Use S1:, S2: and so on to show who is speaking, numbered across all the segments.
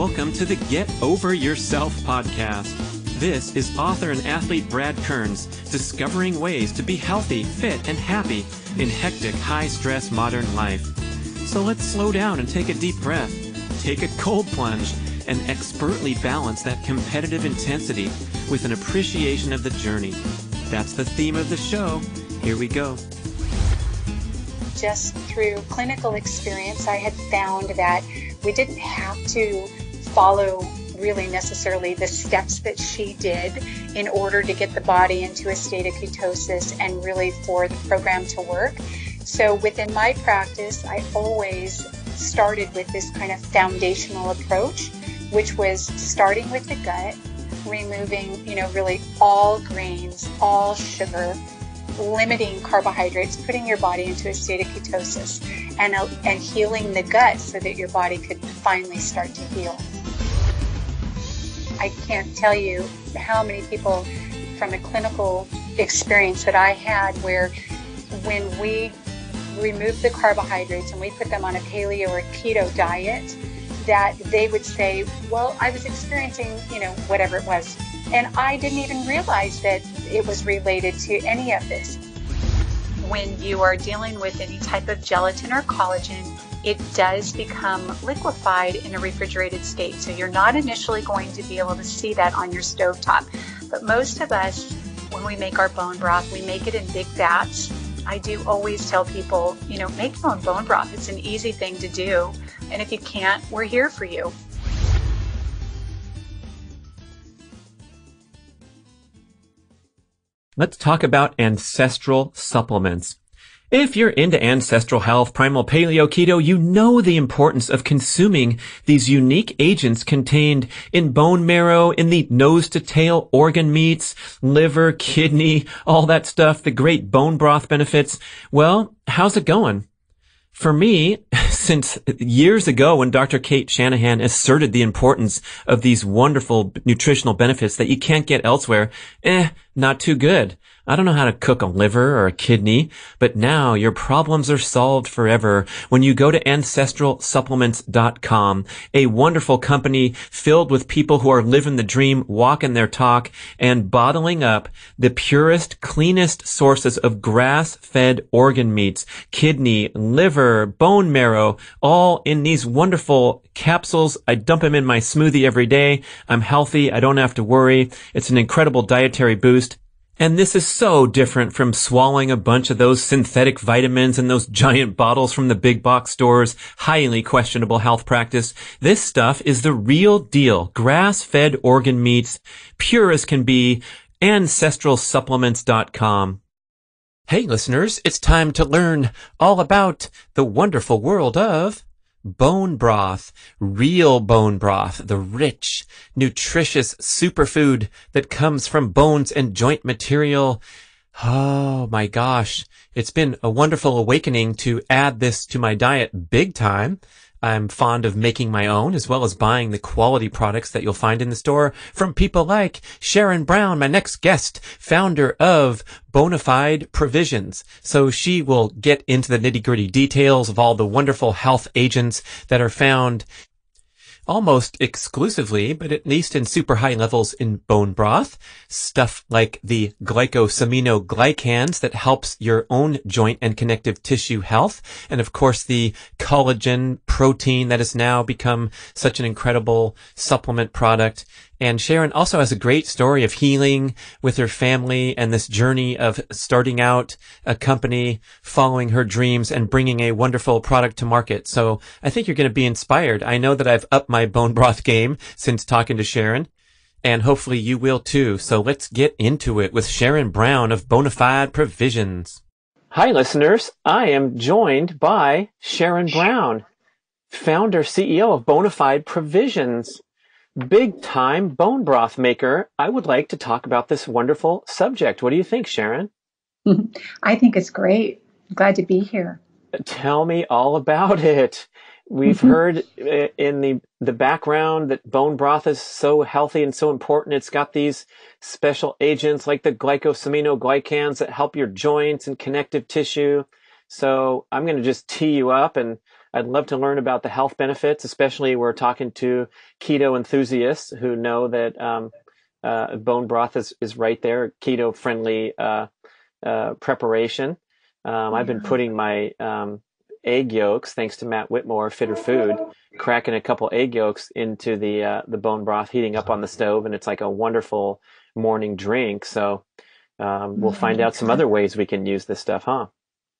S1: welcome to the Get Over Yourself podcast. This is author and athlete Brad Kearns discovering ways to be healthy, fit, and happy in hectic, high stress modern life. So let's slow down and take a deep breath, take a cold plunge, and expertly balance that competitive intensity with an appreciation of the journey. That's the theme of the show. Here we go
S2: just through clinical experience, I had found that we didn't have to follow really necessarily the steps that she did in order to get the body into a state of ketosis and really for the program to work. So within my practice, I always started with this kind of foundational approach, which was starting with the gut, removing, you know, really all grains, all sugar, limiting carbohydrates, putting your body into a state of ketosis, and, and healing the gut so that your body could finally start to heal. I can't tell you how many people from a clinical experience that I had where when we removed the carbohydrates and we put them on a paleo or keto diet, that they would say, Well, I was experiencing, you know, whatever it was. And I didn't even realize that it was related to any of this. When you are dealing with any type of gelatin or collagen, it does become liquefied in a refrigerated state. So you're not initially going to be able to see that on your stove top. But most of us, when we make our bone broth, we make it in big vats. I do always tell people, you know, make your own bone broth. It's an easy thing to do. And if you can't, we're here for you.
S1: Let's talk about ancestral supplements. If you're into ancestral health, primal paleo, keto, you know the importance of consuming these unique agents contained in bone marrow, in the nose to tail organ meats, liver, kidney, all that stuff, the great bone broth benefits. Well, how's it going? For me, since years ago when Dr. Cate Shanahan asserted the importance of these wonderful nutritional benefits that you can't get elsewhere, eh, not too good. I don't know how to cook a liver or a kidney, but now your problems are solved forever when you go to ancestralsupplements.com, a wonderful company filled with people who are living the dream, walking their talk, and bottling up the purest, cleanest sources of grass-fed organ meats, kidney, liver, bone marrow, all in these wonderful capsules. I dump them in my smoothie every day. I'm healthy. I don't have to worry. It's an incredible dietary boost. And this is so different from swallowing a bunch of those synthetic vitamins and those giant bottles from the big box stores. Highly questionable health practice. This stuff is the real deal. Grass-fed organ meats, pure as can be. AncestralSupplements.com. Hey listeners, it's time to learn all about the wonderful world of bone broth, real bone broth, the rich, nutritious superfood that comes from bones and joint material. Oh my gosh. It's been a wonderful awakening to add this to my diet big time. I'm fond of making my own as well as buying the quality products that you'll find in the store from people like Sharon Brown, my next guest, founder of Bonafide Provisions. So she will get into the nitty gritty details of all the wonderful health agents that are found almost exclusively, but at least in super high levels in bone broth. Stuff like the glycosaminoglycans that helps your own joint and connective tissue health. And of course, the collagen protein that has now become such an incredible supplement product. And Sharon also has a great story of healing with her family and this journey of starting out a company, following her dreams and bringing a wonderful product to market. So I think you're going to be inspired. I know that I've upped my bone broth game since talking to Sharon and hopefully you will too. So let's get into it with Sharon Brown of Bonafide Provisions. Hi listeners. I am joined by Sharon Brown, founder CEO of Bonafide Provisions big time bone broth maker, I would like to talk about this wonderful subject. What do you think, Sharon?
S2: I think it's great. glad to be here.
S1: Tell me all about it. We've heard uh, in the the background that bone broth is so healthy and so important. It's got these special agents like the glycosaminoglycans that help your joints and connective tissue. So I'm going to just tee you up and I'd love to learn about the health benefits, especially we're talking to keto enthusiasts who know that um, uh, bone broth is, is right there, keto friendly uh, uh, preparation. Um, I've been putting my um, egg yolks, thanks to Matt Whitmore, Fitter Food, cracking a couple egg yolks into the uh, the bone broth, heating up on the stove, and it's like a wonderful morning drink. So um, we'll find out some other ways we can use this stuff, huh?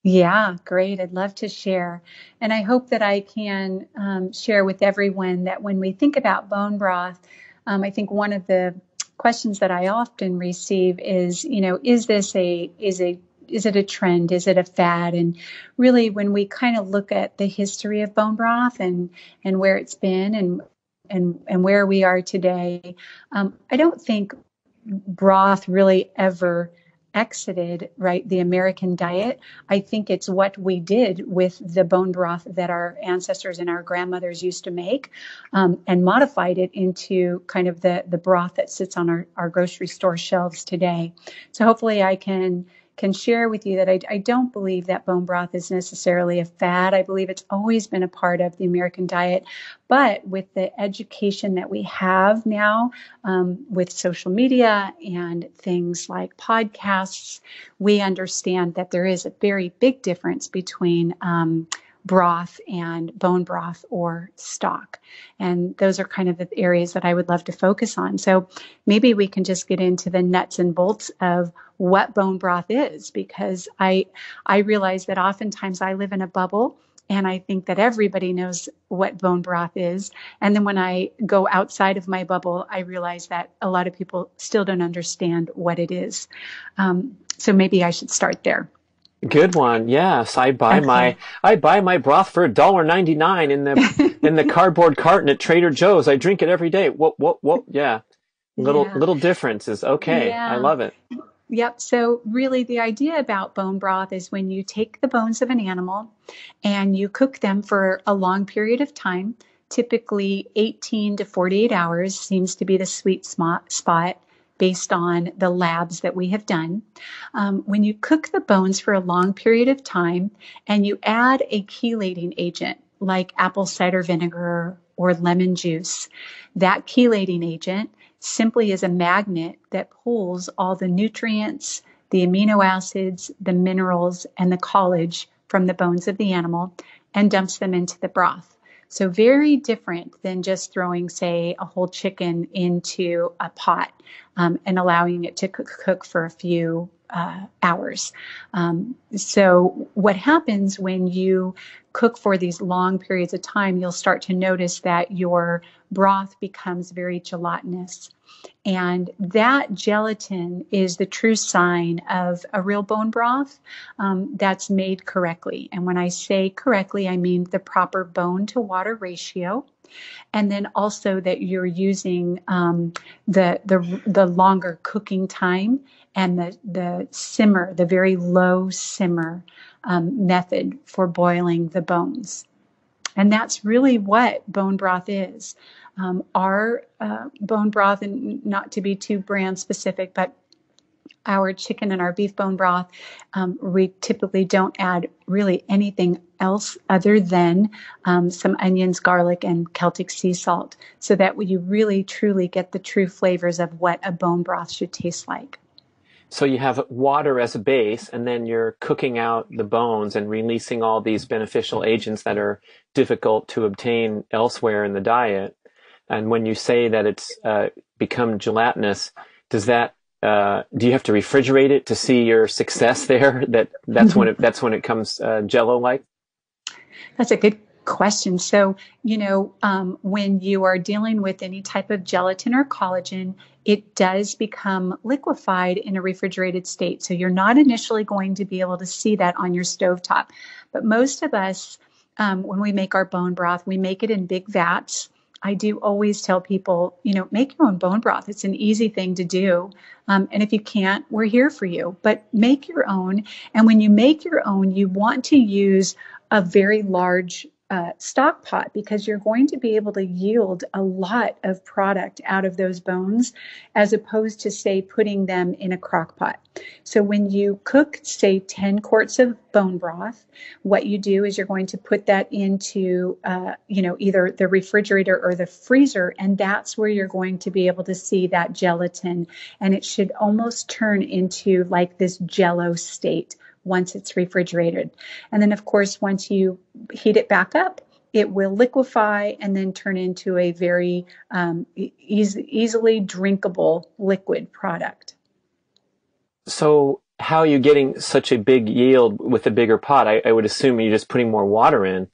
S2: Yeah, great. I'd love to share. And I hope that I can um, share with everyone that when we think about bone broth, um, I think one of the questions that I often receive is, you know, is this a, is a, is it a trend? Is it a fad? And really, when we kind of look at the history of bone broth and and where it's been and and and where we are today, um, I don't think broth really ever exited right the american diet i think it's what we did with the bone broth that our ancestors and our grandmothers used to make um, and modified it into kind of the the broth that sits on our, our grocery store shelves today. So hopefully i can can share with you that I, I, don't believe that bone broth is necessarily a fad. I believe it's always been a part of the American diet. But with the education that we have now um, with social media and things like podcasts, we understand that there is a very big difference between. Um, broth and bone broth or stock. And those are kind of the areas that I would love to focus on. So maybe we can just get into the nuts and bolts of what bone broth is because I I realize that oftentimes I live in a bubble and I think that everybody knows what bone broth is. And then when I go outside of my bubble, I realize that a lot of people still don't understand what it is. Um, so maybe I should start there.
S1: Good one. Yes, I buy my I buy my broth for $1.99 in the in the cardboard carton at Trader Joe's. I drink it every day. What what what? Yeah. Little yeah. little differences. Okay. Yeah. I love it.
S2: Yep. So, really, the idea about bone broth is when you take the bones of an animal and you cook them for a long period of time, typically 18 to 48 hours seems to be the sweet spot based on the labs that we have done. Um, when you cook the bones for a long period of time and you add a chelating agent like apple cider vinegar or lemon juice, that chelating agent simply is a magnet that pulls all the nutrients, the amino acids, the minerals, and the collage from the bones of the animal and dumps them into the broth. So, very different than just throwing, say, a whole chicken into a pot um, and allowing it to cook for a few uh, hours. Um, so, what happens when you cook for these long periods of time, you'll start to notice that your broth becomes very gelatinous. And that gelatin is the true sign of a real bone broth um, that's made correctly. And when I say correctly, I mean the proper bone to water ratio. And then also that you're using um, the, the, the longer cooking time and the, the simmer, the very low simmer um, method for boiling the bones. And that's really what bone broth is. Um, our uh, bone broth, and not to be too brand specific, but our chicken and our beef bone broth, um, we typically don't add really anything else other than um, some onions, garlic, and Celtic sea salt, so that you really truly get the true flavors of what a bone broth should taste like.
S1: So you have water as a base, and then you're cooking out the bones and releasing all these beneficial agents that are difficult to obtain elsewhere in the diet. And when you say that it's uh, become gelatinous, does that uh, do you have to refrigerate it to see your success there? That that's when it that's when it comes uh, Jello like.
S2: That's a good question. So, you know, um, when you are dealing with any type of gelatin or collagen, it does become liquefied in a refrigerated state. So, you're not initially going to be able to see that on your stovetop. But most of us, um, when we make our bone broth, we make it in big vats. I do always tell people, you know, make your own bone broth. It's an easy thing to do. Um, and if you can't, we're here for you. But make your own. And when you make your own, you want to use a very large uh, stock pot because you're going to be able to yield a lot of product out of those bones as opposed to, say, putting them in a crock pot. So when you cook, say, 10 quarts of bone broth, what you do is you're going to put that into, uh, you know, either the refrigerator or the freezer, and that's where you're going to be able to see that gelatin. And it should almost turn into like this jello state once it's refrigerated. And then, of course, once you heat it back up, it will liquefy and then turn into a very um, e- easily drinkable liquid product.
S1: So, how are you getting such a big yield with a bigger pot? I, I would assume you're just putting more water in.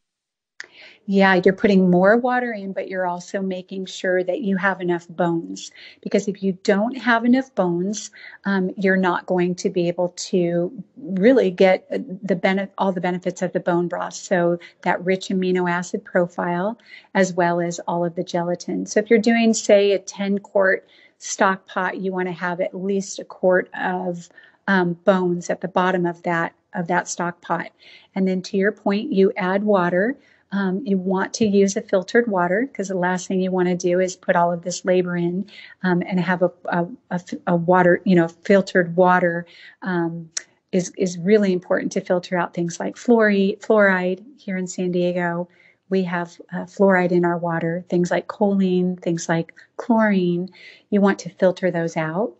S2: Yeah, you're putting more water in, but you're also making sure that you have enough bones. Because if you don't have enough bones, um, you're not going to be able to really get the benefit, all the benefits of the bone broth. So that rich amino acid profile, as well as all of the gelatin. So if you're doing, say, a 10 quart stock pot, you want to have at least a quart of um, bones at the bottom of that of that stock pot. And then to your point, you add water. Um, you want to use a filtered water because the last thing you want to do is put all of this labor in um, and have a, a, a, a, water, you know, filtered water. Um, is, is really important to filter out things like fluoride, fluoride here in San Diego. We have uh, fluoride in our water, things like choline, things like chlorine. You want to filter those out.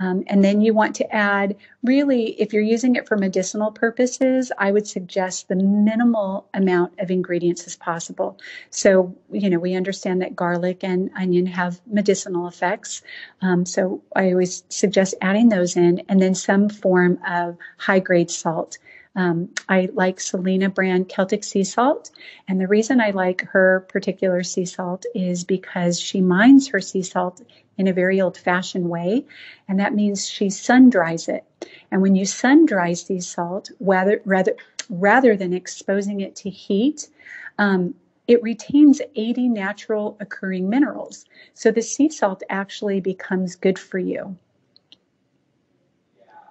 S2: Um, and then you want to add, really, if you're using it for medicinal purposes, I would suggest the minimal amount of ingredients as possible. So, you know, we understand that garlic and onion have medicinal effects. Um, so I always suggest adding those in and then some form of high grade salt. Um, I like Selina brand Celtic sea salt. And the reason I like her particular sea salt is because she mines her sea salt in a very old fashioned way. And that means she sun dries it. And when you sun dry sea salt, rather, rather, rather than exposing it to heat, um, it retains 80 natural occurring minerals. So the sea salt actually becomes good for you.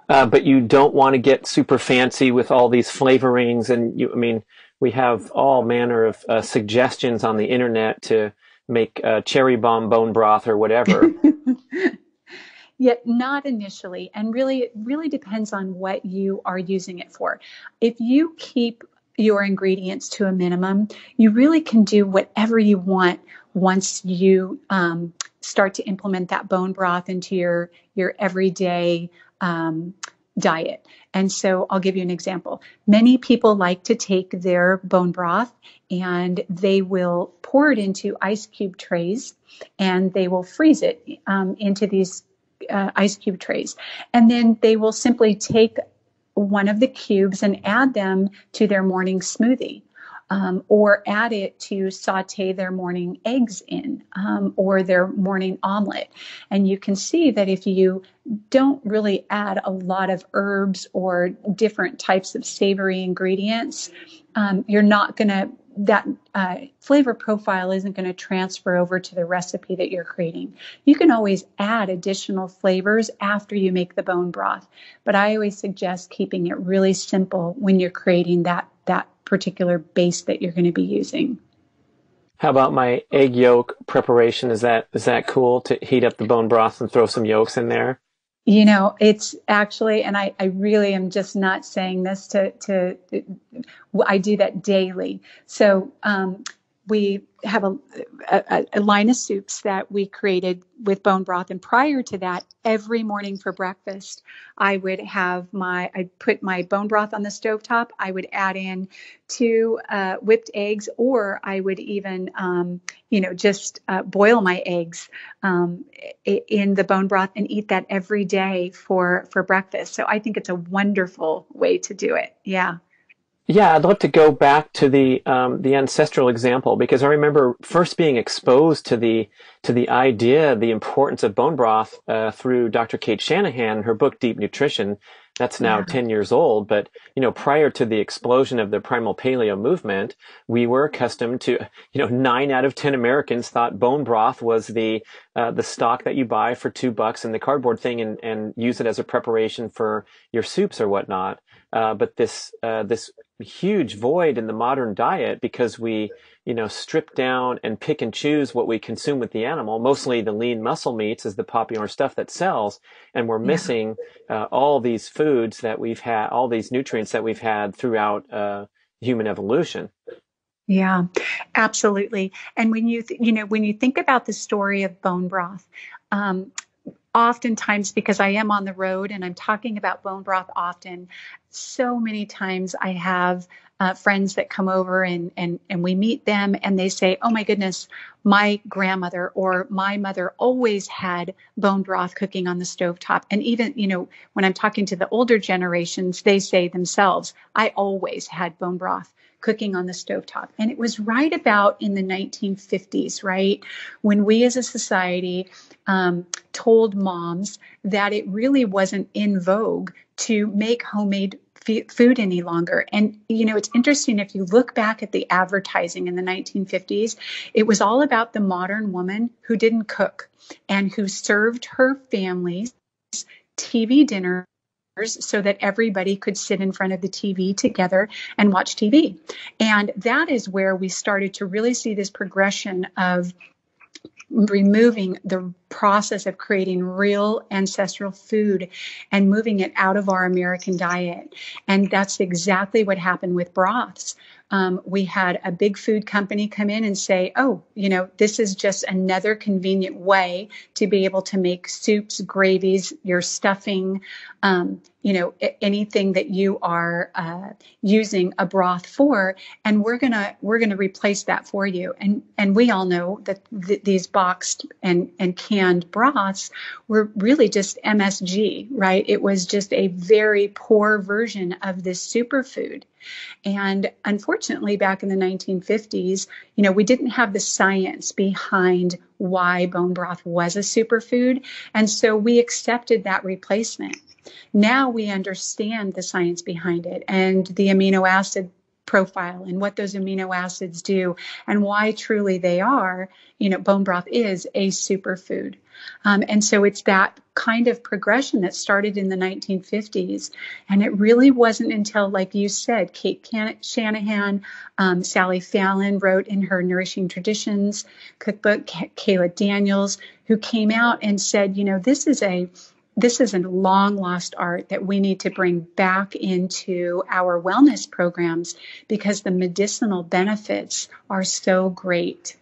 S1: Uh, but you don't want to get super fancy with all these flavorings. And you, I mean, we have all manner of uh, suggestions on the internet to make cherry bomb bone broth or whatever.
S2: Yet not initially, and really, it really depends on what you are using it for. If you keep your ingredients to a minimum, you really can do whatever you want once you um, start to implement that bone broth into your your everyday um, diet. And so I'll give you an example. Many people like to take their bone broth and they will pour it into ice cube trays and they will freeze it um, into these uh, ice cube trays. And then they will simply take one of the cubes and add them to their morning smoothie um, or add it to saute their morning eggs in um, or their morning omelet. And you can see that if you don't really add a lot of herbs or different types of savory ingredients, um, you're not going to that uh, flavor profile isn't going to transfer over to the recipe that you're creating. You can always add additional flavors after you make the bone broth, but I always suggest keeping it really simple when you're creating that that particular base that you're going to be using.
S1: How about my egg yolk preparation? Is that is that cool to heat up the bone broth and throw some yolks in there?
S2: You know, it's actually, and I, I really am just not saying this to, to, I do that daily. So, um, we have a, a, a, line of soups that we created with bone broth. And prior to that, every morning for breakfast, I would have my, I'd put my bone broth on the stove top. I would add in two uh, whipped eggs, or I would even, um, you know, just uh, boil my eggs um, in the bone broth and eat that every day for, for breakfast. So I think it's a wonderful way to do it. Yeah.
S1: Yeah, I'd love to go back to the um, the ancestral example because I remember first being exposed to the to the idea, the importance of bone broth uh, through Dr. Cate Shanahan, her book Deep Nutrition. That's now yeah. 10 years old. But, you know, prior to the explosion of the primal paleo movement, we were accustomed to, you know, nine out of 10 Americans thought bone broth was the, uh, the stock that you buy for two bucks in the cardboard thing and, and use it as a preparation for your soups or whatnot. Uh, but this uh, this huge void in the modern diet because we you know strip down and pick and choose what we consume with the animal. Mostly the lean muscle meats is the popular stuff that sells, and we're missing uh, all these foods that we've had, all these nutrients that we've had throughout uh, human evolution.
S2: Yeah, absolutely. And when you th- you know when you think about the story of bone broth, um, oftentimes because I am on the road and I'm talking about bone broth often, so many times I have uh, friends that come over and, and, and we meet them and they say, Oh my goodness, my grandmother or my mother always had bone broth cooking on the stove top. And even, you know, when I'm talking to the older generations, they say themselves, I always had bone broth cooking on the stovetop. And it was right about in the 1950s, right? When we as a society um, told moms that it really wasn't in vogue to make homemade food any longer. And, you know, it's interesting if you look back at the advertising in the 1950s, it was all about the modern woman who didn't cook and who served her family's TV dinner so that everybody could sit in front of the TV together and watch TV. And that is where we started to really see this progression of removing the process of creating real ancestral food and moving it out of our American diet. And that's exactly what happened with broths um, we had a big food company come in and say, oh, you know, this is just another convenient way to be able to make soups, gravies, your stuffing, um, you know, anything that you are uh, using a broth for, and we're gonna we're gonna replace that for you. And and we all know that th- these boxed and and canned broths were really just MSG, right? It was just a very poor version of this superfood. And unfortunately, back in the 1950s, you know, we didn't have the science behind why bone broth was a superfood. And so we accepted that replacement. Now we understand the science behind it and the amino acid profile and what those amino acids do and why truly they are, you know, bone broth is a superfood. Um, and so it's that kind of progression that started in the 1950s. And it really wasn't until, like you said, Cate Can- Shanahan, um, Sally Fallon wrote in her Nourishing Traditions cookbook, Kaayla Daniels, who came out and said, you know, this is a this is a long lost art that we need to bring back into our wellness programs because the medicinal benefits are so great.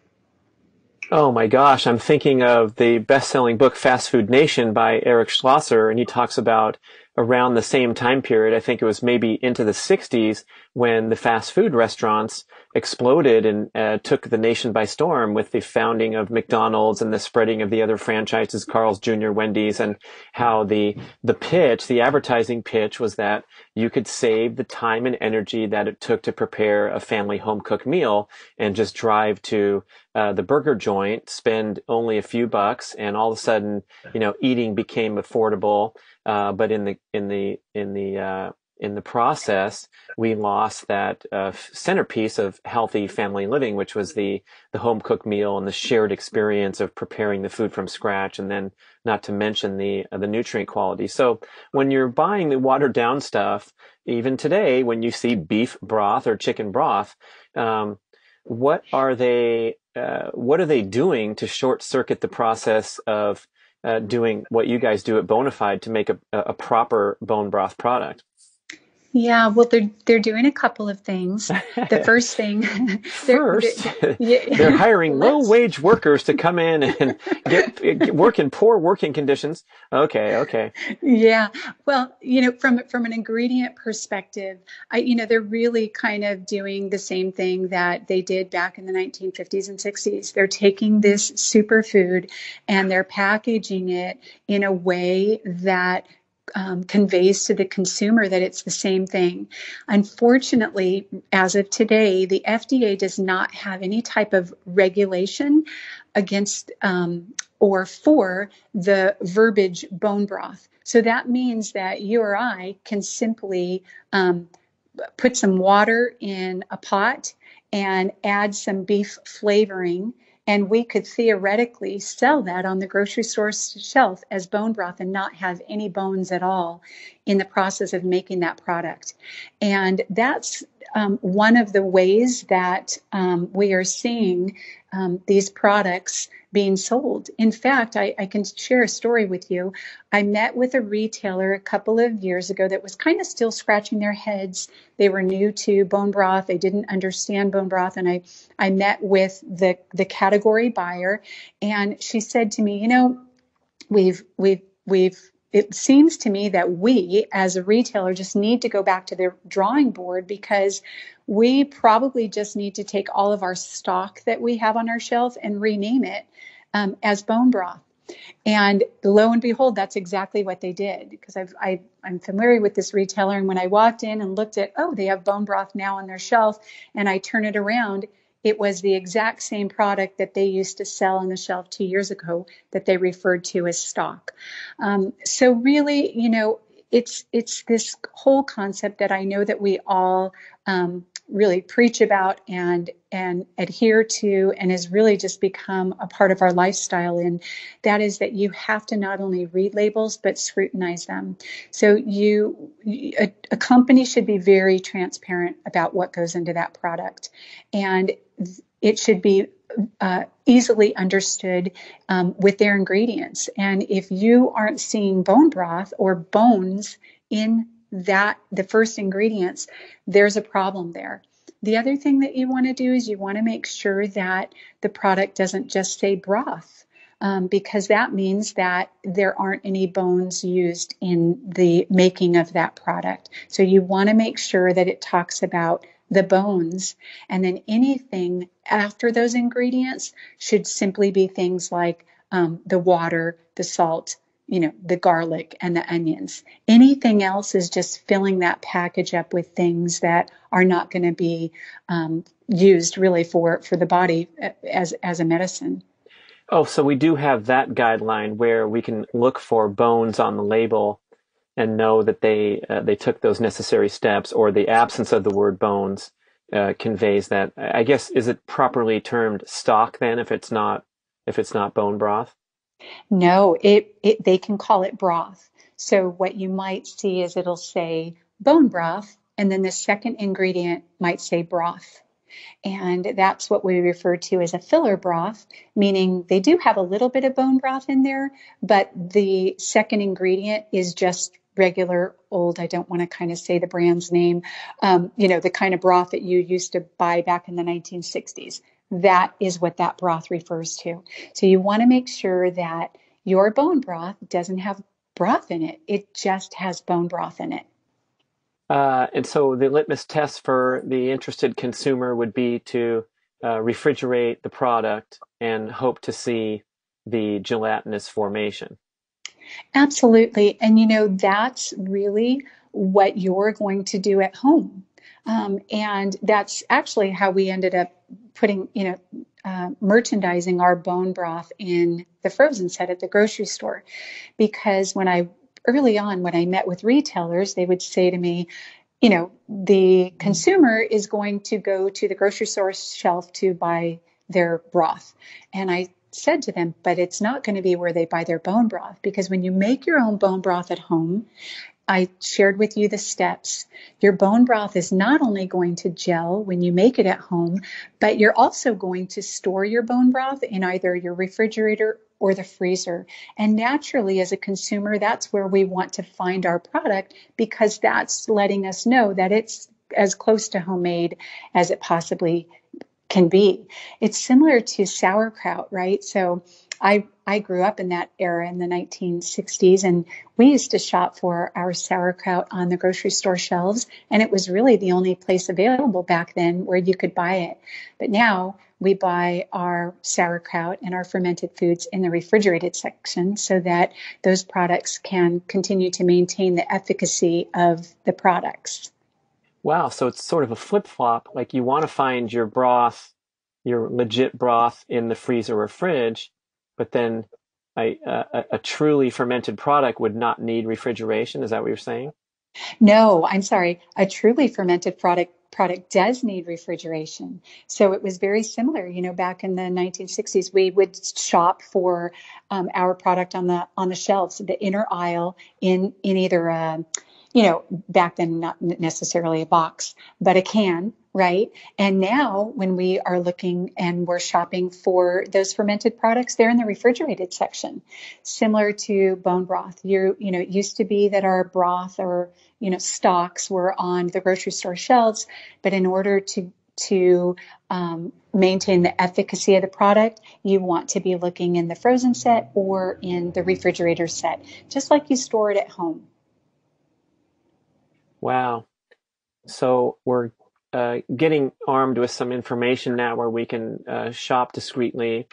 S1: Oh my gosh, I'm thinking of the best-selling book Fast Food Nation by Eric Schlosser, and he talks about around the same time period, I think it was maybe into the 60s, when the fast food restaurants exploded and uh, took the nation by storm with the founding of McDonald's and the spreading of the other franchises, Carl's Jr., Wendy's, and how the the pitch, the advertising pitch, was that you could save the time and energy that it took to prepare a family home cooked meal and just drive to uh, the burger joint, spend only a few bucks, and all of a sudden, you know, eating became affordable. Uh, but in the in the in the uh, in the process, we lost that uh, centerpiece of healthy family living, which was the the home cooked meal and the shared experience of preparing the food from scratch, and then not to mention the uh, the nutrient quality. So when you're buying the watered down stuff, even today, when you see beef broth or chicken broth, um, what are they? Uh, what are they doing to short circuit the process of uh, doing what you guys do at Bonafide to make a, a proper bone broth product?
S2: Yeah, well, they're they're doing a couple of things. The first thing,
S1: they're, 1st they're, yeah, they're, hiring low wage workers to come in and get, get, work in poor working conditions. Okay, okay.
S2: Yeah, well, you know, from from an ingredient perspective, I you know they're really kind of doing the same thing that they did back in the 1950s and 60s. They're taking this superfood and they're packaging it in a way that um, conveys to the consumer that it's the same thing. Unfortunately, as of today, the FDA does not have any type of regulation against um, or for the verbiage bone broth. So that means that you or I can simply um, put some water in a pot and add some beef flavoring And we could theoretically sell that on the grocery store shelf as bone broth and not have any bones at all in the process of making that product. And that's um, one of the ways that um, we are seeing um, these products being sold. In fact, I, I, can share a story with you. I met with a retailer a couple of years ago that was kind of still scratching their heads. They were new to bone broth. They didn't understand bone broth. And I, I met with the, the category buyer and she said to me, you know, we've, we've, we've it seems to me that we as a retailer just need to go back to the drawing board because we probably just need to take all of our stock that we have on our shelf and rename it um, as bone broth. And lo and behold, that's exactly what they did because I, am familiar with this retailer. And when I walked in and looked at, oh, they have bone broth now on their shelf, and I turn it around, it was the exact same product that they used to sell on the shelf two years ago that they referred to as stock. Um, so really, you know, it's it's this whole concept that I know that we all um, really preach about and and adhere to and has really just become a part of our lifestyle. And that is that you have to not only read labels but scrutinize them. So you a, a company should be very transparent about what goes into that product. And it should be uh, easily understood um, with their ingredients. And if you aren't seeing bone broth or bones in that, the first ingredients, there's a problem there. The other thing that you want to do is you want to make sure that the product doesn't just say broth. Um, because that means that there aren't any bones used in the making of that product. So you want to make sure that it talks about the bones. And then anything after those ingredients should simply be things like um, the water, the salt, you know, the garlic and the onions. Anything else is just filling that package up with things that are not going to be um, used really for, for the body uh, as, as a medicine.
S1: Oh, so we do have that guideline where we can look for bones on the label and know that they uh, they took those necessary steps, or the absence of the word bones uh, conveys that. I guess is it properly termed stock then if it's not if it's not bone broth?
S2: No, it, it they can call it broth. So what you might see is it'll say bone broth, and then the second ingredient might say broth. And that's what we refer to as a filler broth, meaning they do have a little bit of bone broth in there, but the second ingredient is just regular old, I don't want to kind of say the brand's name, um, you know, the kind of broth that you used to buy back in the 1960s. That is what that broth refers to. So you want to make sure that your bone broth doesn't have broth in it, it just has bone broth in it.
S1: Uh, and so the litmus test for the interested consumer would be to uh, refrigerate the product and hope to see the gelatinous formation.
S2: Absolutely. And you know, that's really what you're going to do at home. Um, and that's actually how we ended up putting, you know, uh, merchandising our bone broth in the frozen set at the grocery store. Because when I, early on, when I met with retailers, they would say to me, you know, the consumer is going to go to the grocery store shelf to buy their broth. And I said to them, but it's not going to be where they buy their bone broth because when you make your own bone broth at home, I shared with you the steps. Your bone broth is not only going to gel when you make it at home, but you're also going to store your bone broth in either your refrigerator or the freezer. And naturally, as a consumer, that's where we want to find our product because that's letting us know that it's as close to homemade as it possibly can be. It's similar to sauerkraut, right? So I I grew up in that era in the 1960s and we used to shop for our sauerkraut on the grocery store shelves and it was really the only place available back then where you could buy it. But now we buy our sauerkraut and our fermented foods in the refrigerated section so that those products can continue to maintain the efficacy of the products.
S1: Wow, so it's sort of a flip flop. Like you want to find your broth, your legit broth in the freezer or fridge, but then a, a, truly fermented product would not need refrigeration. Is that what you're saying?
S2: No, I'm sorry. A truly fermented product product does need refrigeration. So it was very similar. You know, back in the 1960s, we would shop for um, our product on the on the shelves, the inner aisle in in either a, you know, back then not necessarily a box, but a can right? And now when we are looking and we're shopping for those fermented products, they're in the refrigerated section, similar to bone broth. You you know, it used to be that our broth or you know stocks were on the grocery store shelves, but in order to to um, maintain the efficacy of the product, you want to be looking in the frozen set or in the refrigerator set, just like you store it at home.
S1: Wow. So we're uh, getting armed with some information now where we can uh, shop discreetly,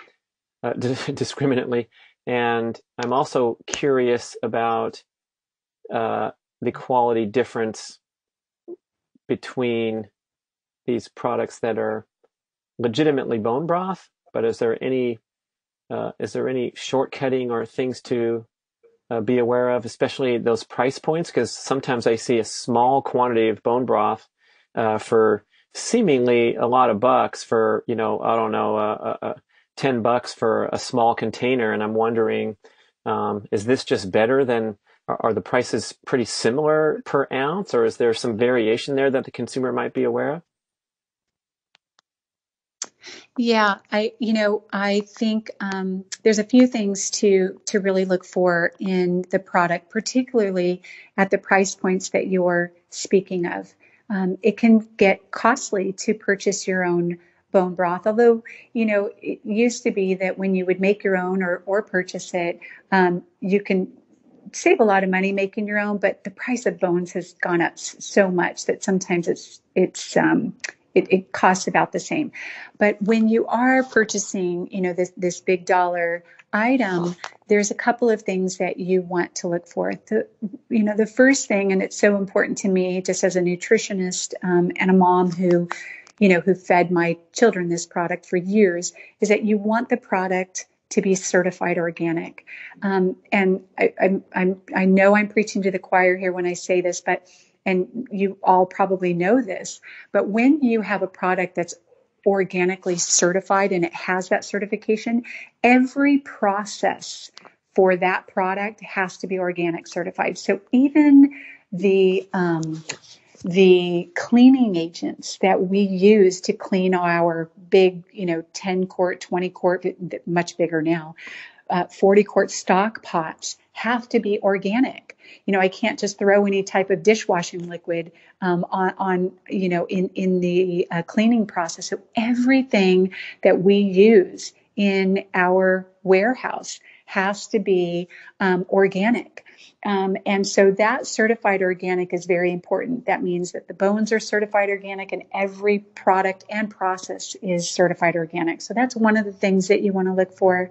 S1: uh, discriminately. And I'm also curious about uh, the quality difference between these products that are legitimately bone broth, but is there any uh, is there any shortcutting or things to uh, be aware of, especially those price points? Because sometimes I see a small quantity of bone broth uh, for seemingly a lot of bucks for you know I don't know uh, uh, uh, ten bucks for a small container, and I'm wondering um, is this just better than are the prices pretty similar per ounce, or is there some variation there that the consumer might be aware of?
S2: Yeah, I you know I think um, there's a few things to to really look for in the product, particularly at the price points that you're speaking of um, it can get costly to purchase your own bone broth. Although, you know, it used to be that when you would make your own or, or purchase it, um, you can save a lot of money making your own, but the price of bones has gone up so much that sometimes it's, it's, um, it, it, costs about the same. But when you are purchasing, you know, this, this big dollar item, there's a couple of things that you want to look for. The, you know, the first thing, and it's so important to me, just as a nutritionist um, and a mom who, you know, who fed my children this product for years, is that you want the product to be certified organic. Um, and I, I'm, I'm, I know I'm preaching to the choir here when I say this, but and you all probably know this, but when you have a product that's organically certified and it has that certification, every process for that product has to be organic certified. So even the um, the cleaning agents that we use to clean our big, you know, 10 quart, 20 quart, much bigger now, uh, 40 quart stock pots have to be organic. You know, I can't just throw any type of dishwashing liquid um, on, on, you know, in in the uh, cleaning process. So everything that we use in our warehouse has to be um, organic. Um, and so that certified organic is very important. That means that the bones are certified organic and every product and process is certified organic. So that's one of the things that you want to look for.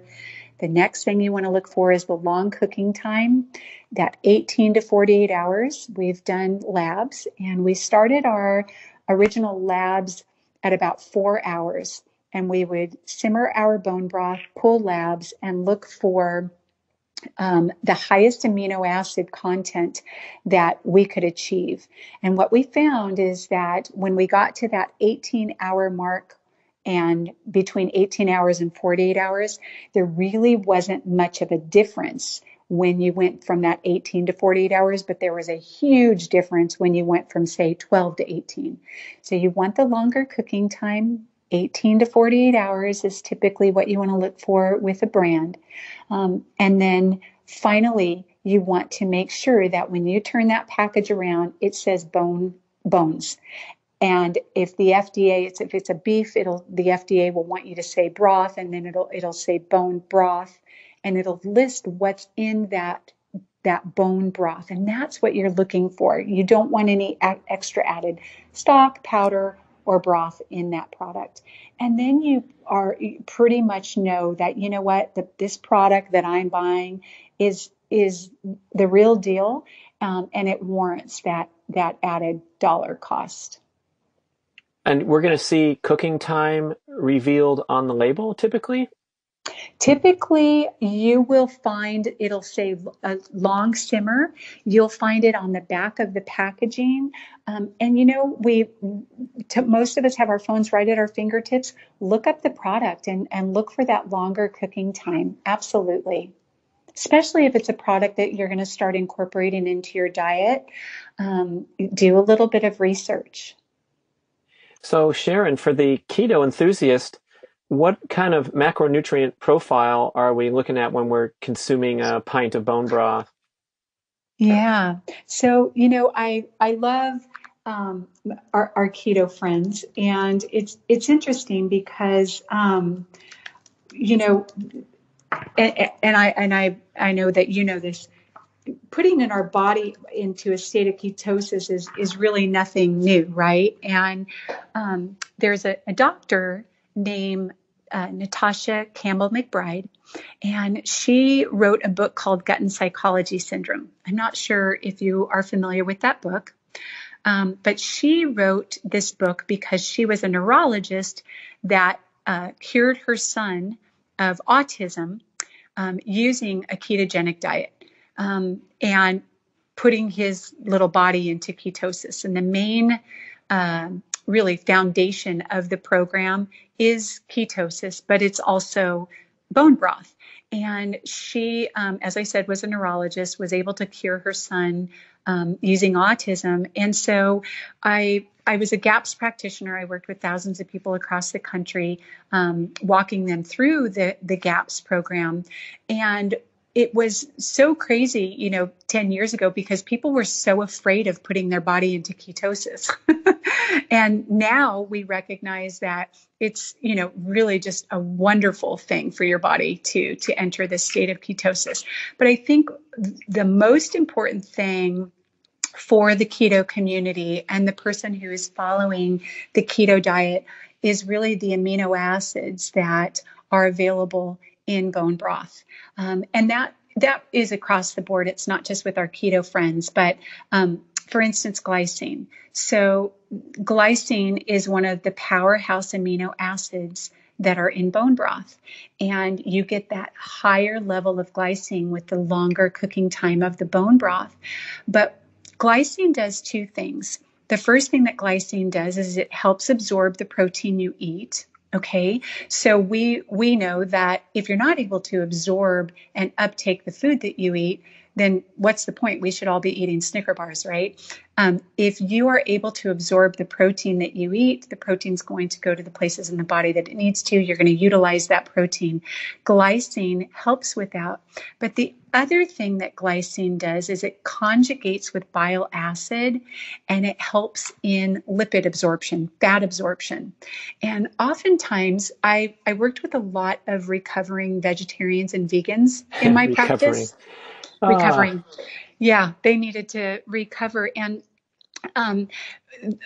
S2: The next thing you want to look for is the long cooking time, that 18 to 48 hours. We've done labs and we started our original labs at about four hours. And we would simmer our bone broth, pull labs, and look for um, the highest amino acid content that we could achieve. And what we found is that when we got to that 18 hour mark and between 18 hours and 48 hours, there really wasn't much of a difference when you went from that 18 to 48 hours, but there was a huge difference when you went from, say, 12 to 18. So you want the longer cooking time. 18 to 48 hours is typically what you want to look for with a brand. Um, and then finally, you want to make sure that when you turn that package around, it says bone bones. And if the FDA, it's, if it's a beef, it'll the FDA will want you to say broth, and then it'll it'll say bone broth, and it'll list what's in that that bone broth, and that's what you're looking for. You don't want any extra added stock, powder, or broth in that product. And then you are you pretty much know that you know what the, this product that I'm buying is is the real deal, um, and it warrants that that added dollar cost.
S1: And we're going to see cooking time revealed on the label typically?
S2: Typically, you will find it'll say a long simmer. You'll find it on the back of the packaging. Um, and you know, we to, most of us have our phones right at our fingertips. Look up the product and, and look for that longer cooking time. Absolutely. Especially if it's a product that you're going to start incorporating into your diet, um, do a little bit of research.
S1: So, Sharon, for the keto enthusiast, what kind of macronutrient profile are we looking at when we're consuming a pint of bone broth?
S2: Yeah. So, you know, I I love um, our, our keto friends, and it's it's interesting because um, you know, and, and I and I I know that you know this. Putting in our body into a state of ketosis is is really nothing new, right? And um, there's a, a doctor named uh, Natasha Campbell McBride, and she wrote a book called Gut and Psychology Syndrome. I'm not sure if you are familiar with that book, um, but she wrote this book because she was a neurologist that uh, cured her son of autism um, using a ketogenic diet um, and putting his little body into ketosis. And the main uh, really foundation of the program is ketosis, but it's also bone broth. And she, um, as I said, was a neurologist, was able to cure her son um, using autism. And so I, I was a GAPS practitioner. I worked with thousands of people across the country, um, walking them through the, the GAPS program. And it was so crazy, you know, 10 years ago because people were so afraid of putting their body into ketosis. and now we recognize that it's, you know, really just a wonderful thing for your body to to enter this state of ketosis. But I think the most important thing for the keto community and the person who is following the keto diet is really the amino acids that are available in bone broth. Um, and that that is across the board. It's not just with our keto friends, but um, for instance, glycine. So glycine is one of the powerhouse amino acids that are in bone broth. And you get that higher level of glycine with the longer cooking time of the bone broth. But glycine does two things. The first thing that glycine does is it helps absorb the protein you eat. Okay. So we, we know that if you're not able to absorb and uptake the food that you eat, then what's the point? We should all be eating Snicker bars, right? Um, if you are able to absorb the protein that you eat, the protein's going to go to the places in the body that it needs to. You're going to utilize that protein. Glycine helps with that. But the other thing that glycine does is it conjugates with bile acid and it helps in lipid absorption, fat absorption. And oftentimes, I, I worked with a lot of recovering vegetarians and vegans in my practice recovering. Ah. Yeah, they needed to recover. And um,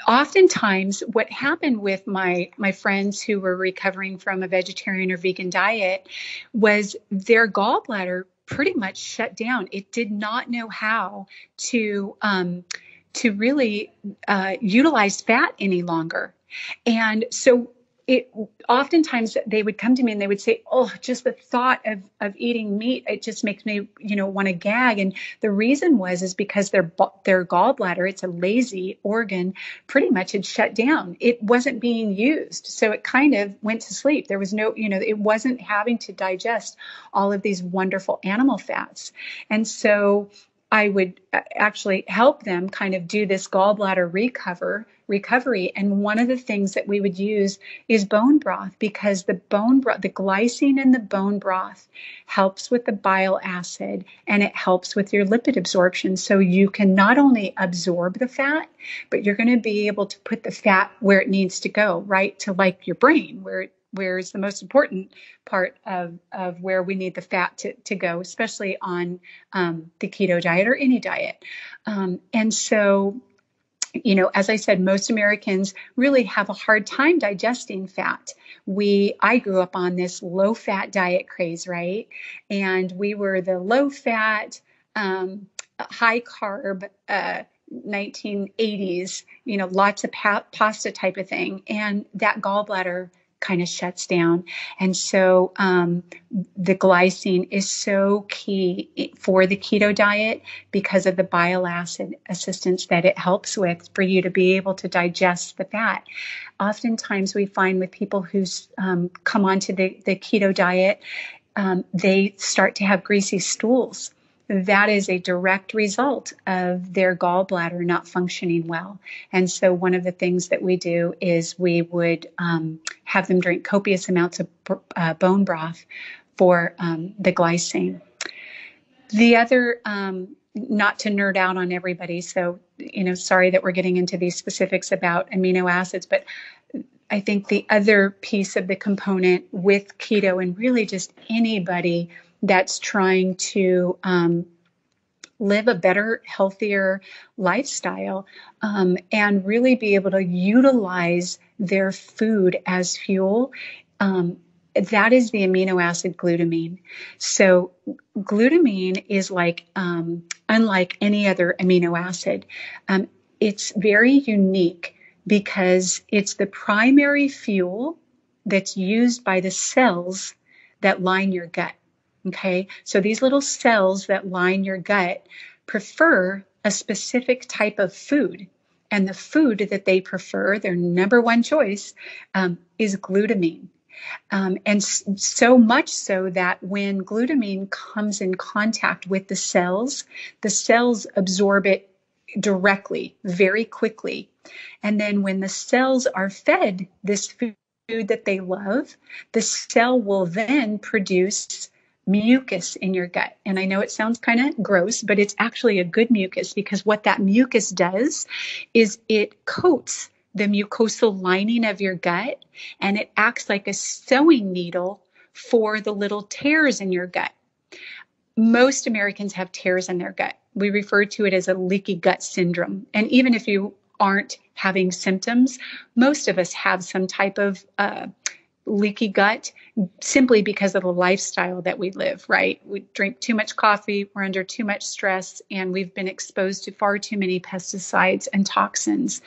S2: oftentimes what happened with my my friends who were recovering from a vegetarian or vegan diet was their gallbladder pretty much shut down it did not know how to um, to really uh, utilize fat any longer and so it oftentimes they would come to me and they would say, "Oh, just the thought of of eating meat, it just makes me, you know, want to gag." And the reason was is because their their gallbladder, it's a lazy organ, pretty much had shut down. It wasn't being used, so it kind of went to sleep. There was no, you know, it wasn't having to digest all of these wonderful animal fats, and so I would uh, actually help them kind of do this gallbladder recover recovery. And one of the things that we would use is bone broth because the bone broth, the glycine in the bone broth helps with the bile acid and it helps with your lipid absorption. So you can not only absorb the fat, but you're going to be able to put the fat where it needs to go, right? To like your brain, where where is the most important part of, of where we need the fat to, to go, especially on um, the keto diet or any diet. Um, and so you know, as I said, most Americans really have a hard time digesting fat. We, I grew up on this low fat diet craze, right? And we were the low fat, um, high carb, uh, 1980s, you know, lots of pa- pasta type of thing. And that gallbladder kind of shuts down. And so um, the glycine is so key for the keto diet because of the bile acid assistance that it helps with for you to be able to digest the fat. Oftentimes, we find with people who's um, come onto the, the keto diet, um, they start to have greasy stools that is a direct result of their gallbladder not functioning well. And so, one of the things that we do is we would um, have them drink copious amounts of uh, bone broth for um, the glycine. The other, um, not to nerd out on everybody, so, you know, sorry that we're getting into these specifics about amino acids, but I think the other piece of the component with keto and really just anybody that's trying to um, live a better, healthier lifestyle um, and really be able to utilize their food as fuel. Um, that is the amino acid glutamine. So, glutamine is like, um, unlike any other amino acid, um, it's very unique because it's the primary fuel that's used by the cells that line your gut. Okay, so these little cells that line your gut prefer a specific type of food. And the food that they prefer, their number one choice, um, is glutamine. Um, and so much so that when glutamine comes in contact with the cells, the cells absorb it directly, very quickly. And then when the cells are fed this food that they love, the cell will then produce mucus in your gut. And I know it sounds kind of gross, but it's actually a good mucus because what that mucus does is it coats the mucosal lining of your gut and it acts like a sewing needle for the little tears in your gut. Most Americans have tears in their gut. We refer to it as a leaky gut syndrome. And even if you aren't having symptoms, most of us have some type of uh, leaky gut simply because of the lifestyle that we live, right? We drink too much coffee, we're under too much stress, and we've been exposed to far too many pesticides and toxins.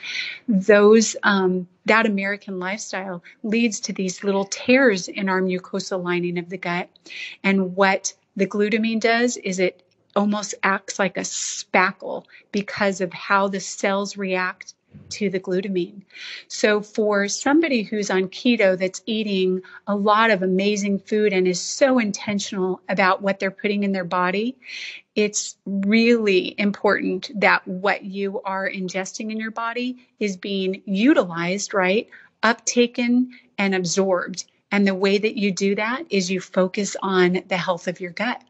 S2: Those, um, that American lifestyle leads to these little tears in our mucosal lining of the gut. And what the glutamine does is it almost acts like a spackle because of how the cells react to the glutamine. So, for somebody who's on keto that's eating a lot of amazing food and is so intentional about what they're putting in their body, it's really important that what you are ingesting in your body is being utilized, right? Uptaken and absorbed. And the way that you do that is you focus on the health of your gut.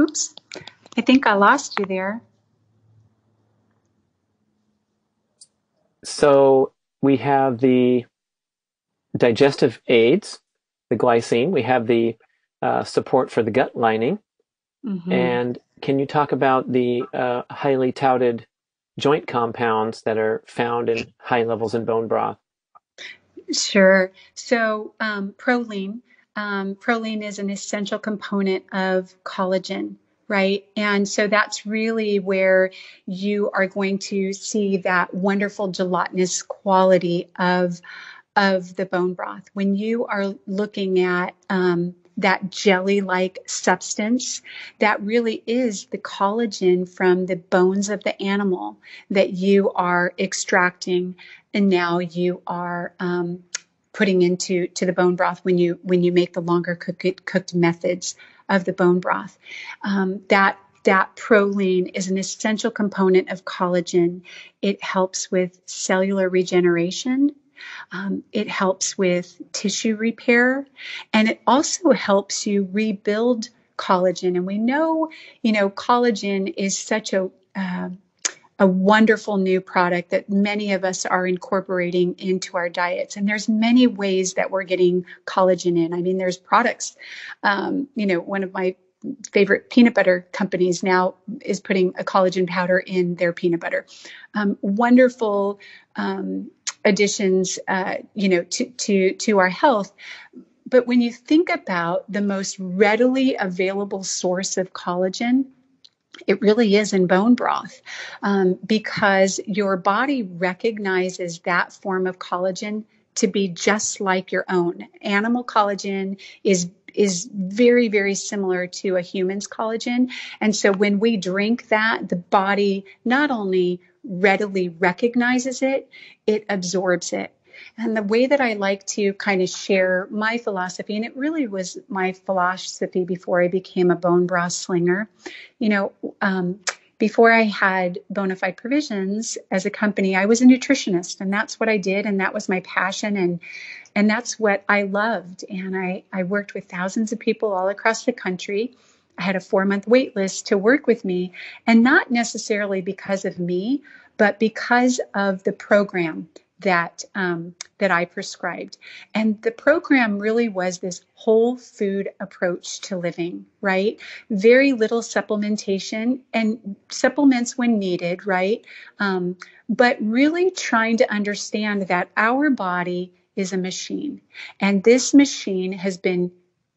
S2: Oops, I think I lost you there.
S1: So we have the digestive aids, the glycine. We have the uh, support for the gut lining. Mm-hmm. And can you talk about the uh, highly touted joint compounds that are found in high levels in bone broth?
S2: Sure. So, um, proline um, proline is an essential component of collagen right? And so that's really where you are going to see that wonderful gelatinous quality of of the bone broth. When you are looking at um, that jelly like substance, that really is the collagen from the bones of the animal that you are extracting, and now you are um, putting into to the bone broth when you when you make the longer cooked, cooked methods of the bone broth. Um, that that proline is an essential component of collagen. It helps with cellular regeneration. Um, it helps with tissue repair, and it also helps you rebuild collagen. And we know, you know, collagen is such a uh, a wonderful new product that many of us are incorporating into our diets. And there's many ways that we're getting collagen in. I mean, there's products. Um, you know, one of my favorite peanut butter companies now is putting a collagen powder in their peanut butter. Um, wonderful um, additions, uh, you know, to to to our health. but when you think about the most readily available source of collagen, it really is in bone broth um, because your body recognizes that form of collagen to be just like your own. Animal collagen is is very very similar to a human's collagen and so when we drink that the body not only readily recognizes it it absorbs it and the way that I like to kind of share my philosophy, and it really was my philosophy before I became a bone broth slinger, you know, um, before I had Bonafide Provisions as a company, I was a nutritionist, and that's what I did, and that was my passion, and and that's what I loved. And I I worked with thousands of people all across the country. I had a four month wait list to work with me, and not necessarily because of me, but because of the program that um, that I prescribed. And the program really was this whole food approach to living, right? Very little supplementation and supplements when needed, right? Um, but really trying to understand that our body is a machine, and this machine has been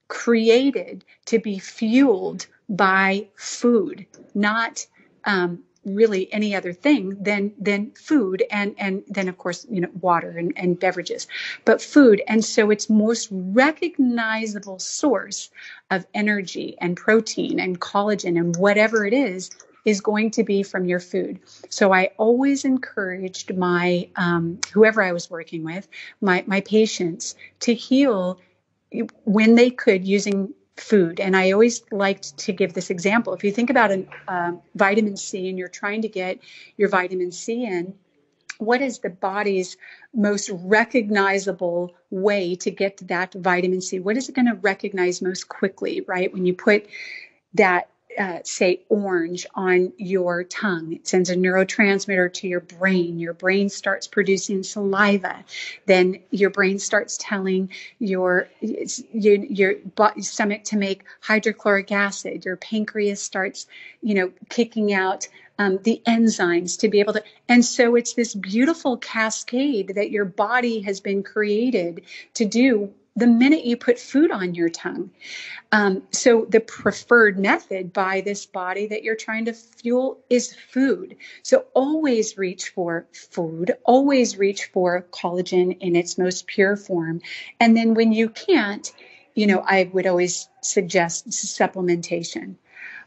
S2: created to be fueled by food, not um, really any other thing than than food and and then of course you know water and, and beverages. But food and so its most recognizable source of energy and protein and collagen and whatever it is is going to be from your food. So i always encouraged my um, whoever i was working with my my patients to heal when they could using food. And I always liked to give this example. If you think about a uh, vitamin C and you're trying to get your vitamin C in, what is the body's most recognizable way to get that vitamin C? What is it going to recognize most quickly, right? When you put that uh, say orange on your tongue. It sends a neurotransmitter to your brain. Your brain starts producing saliva. Then your brain starts telling your your, your stomach to make hydrochloric acid. Your pancreas starts, you know, kicking out um, the enzymes to be able to. And so it's this beautiful cascade that your body has been created to do the minute you put food on your tongue. Um, so, the preferred method by this body that you're trying to fuel is food. So, always reach for food, always reach for collagen in its most pure form. And then, when you can't, you know, I would always suggest supplementation.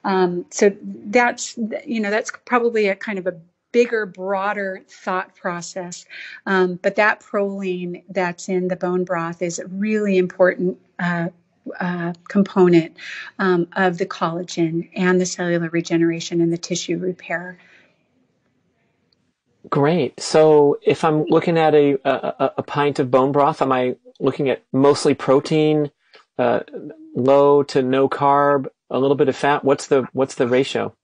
S2: Um, so that's you know that's probably a kind of a bigger, broader thought process. Um, but that proline that's in the bone broth is a really important uh, uh, component um, of the collagen and the cellular regeneration and the tissue repair.
S1: Great. So if I'm looking at a, a, a pint of bone broth, am I looking at mostly protein, uh, low to no carb, a little bit of fat? What's the what's the ratio?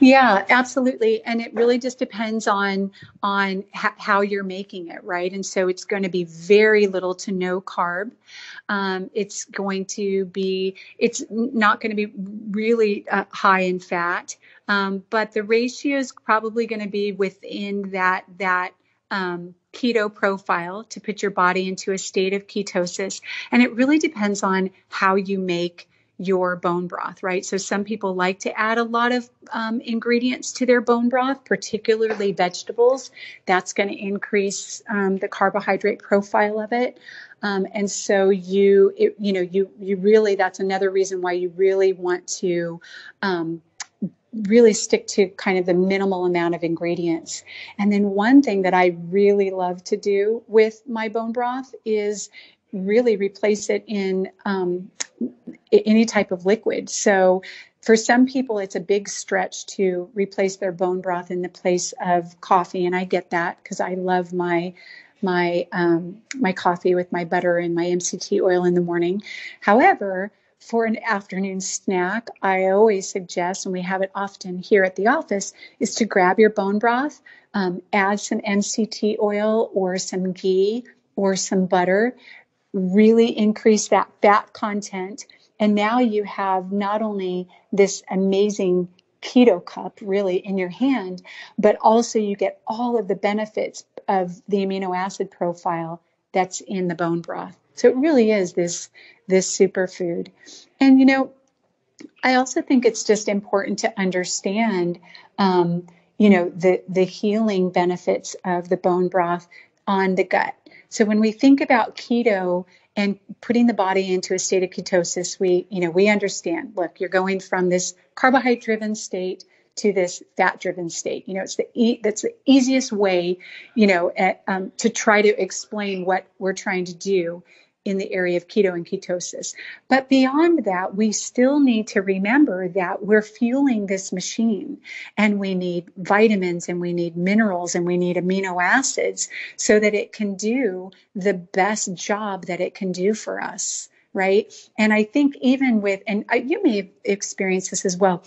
S2: Yeah, absolutely. And it really just depends on on ha- how you're making it, right? And so it's going to be very little to no carb. Um, it's going to be it's not going to be really uh, high in fat, um, but the ratio is probably going to be within that that um, keto profile to put your body into a state of ketosis. And it really depends on how you make your bone broth, right? So some people like to add a lot of um, ingredients to their bone broth, particularly vegetables. That's going to increase um, the carbohydrate profile of it. Um, and so you, it, you know, you you really that's another reason why you really want to um, really stick to kind of the minimal amount of ingredients. And then one thing that I really love to do with my bone broth is really replace it in um, any type of liquid. So for some people, it's a big stretch to replace their bone broth in the place of coffee, and I get that because I love my my um, my coffee with my butter and my MCT oil in the morning. However, for an afternoon snack, I always suggest, and we have it often here at the office, is to grab your bone broth, um, add some MCT oil or some ghee or some butter, really increase that fat content. And now you have not only this amazing keto cup really in your hand, but also you get all of the benefits of the amino acid profile that's in the bone broth. So it really is this this superfood. And you know, I also think it's just important to understand, um, you know, the the healing benefits of the bone broth on the gut. So when we think about keto and putting the body into a state of ketosis, we, you know, we understand. Look, you're going from this carbohydrate-driven state to this fat-driven state. You know, it's the e- that's the easiest way, you know, at, um, to try to explain what we're trying to do in the area of keto and ketosis. But beyond that, we still need to remember that we're fueling this machine and we need vitamins and we need minerals and we need amino acids so that it can do the best job that it can do for us. Right. And I think even with, and uh, you may have experienced this as well.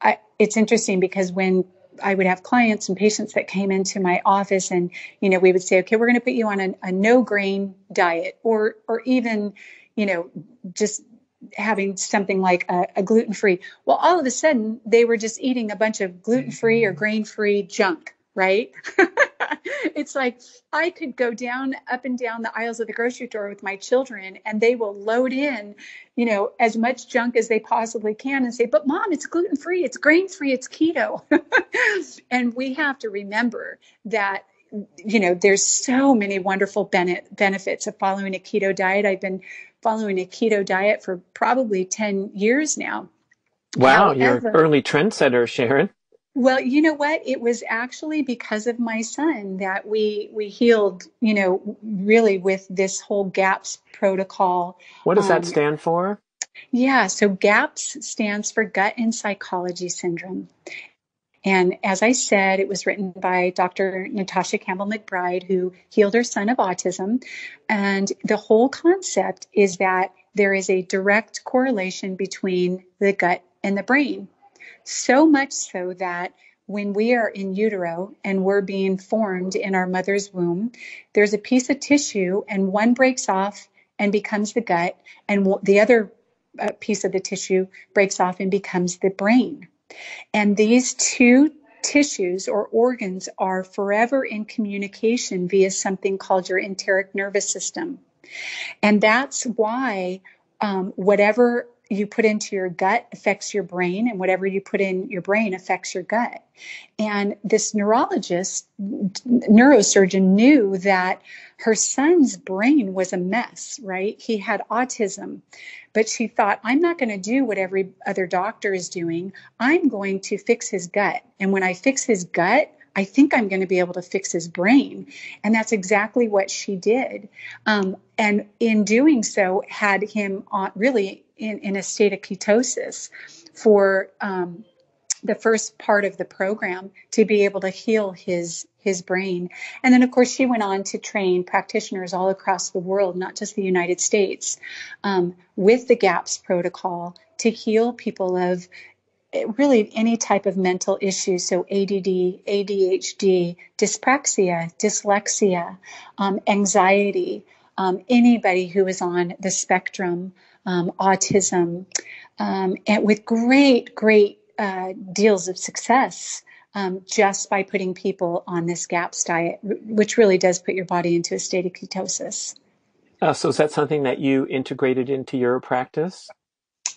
S2: I, it's interesting because when I would have clients and patients that came into my office and, you know, we would say, okay, we're going to put you on a, a no grain diet or, or even, you know, just having something like a, a gluten free. Well, all of a sudden they were just eating a bunch of gluten free or mm-hmm. grain free junk right? it's like I could go down up and down the aisles of the grocery store with my children and they will load in, you know, as much junk as they possibly can and say, "But mom, it's gluten free, it's grain free, it's keto." and we have to remember that you know, there's so many wonderful benefits of following a keto diet. I've been following a keto diet for probably 10 years now.
S1: Wow, However, you're an early trendsetter, Sharon.
S2: Well, you know what? It was actually because of my son that we we healed, you know, really with this whole GAPS protocol.
S1: What does um, that stand for?
S2: Yeah, so GAPS stands for Gut and Psychology Syndrome. And as I said, it was written by Dr. Natasha Campbell McBride, who healed her son of autism. And the whole concept is that there is a direct correlation between the gut and the brain. So much so that when we are in utero and we're being formed in our mother's womb, there's a piece of tissue and one breaks off and becomes the gut, and the other uh, piece of the tissue breaks off and becomes the brain. And these two tissues or organs are forever in communication via something called your enteric nervous system. And that's why um, whatever you put into your gut affects your brain, and whatever you put in your brain affects your gut. And this neurologist, neurosurgeon, knew that her son's brain was a mess, right? He had autism, but she thought, I'm not going to do what every other doctor is doing. I'm going to fix his gut. And when I fix his gut, I think I'm going to be able to fix his brain. And that's exactly what she did. Um, and in doing so, had him on, really in, in a state of ketosis for um, the first part of the program to be able to heal his his brain. And then, of course, she went on to train practitioners all across the world, not just the United States, um, with the GAPS protocol to heal people of really any type of mental issue. So ADD, ADHD, dyspraxia, dyslexia, um, anxiety, um, anybody who is on the spectrum, um, autism, um, and with great, great uh, deals of success. Um, just by putting people on this GAPS diet, which really does put your body into a state of ketosis.
S1: Uh, so, is that something that you integrated into your practice?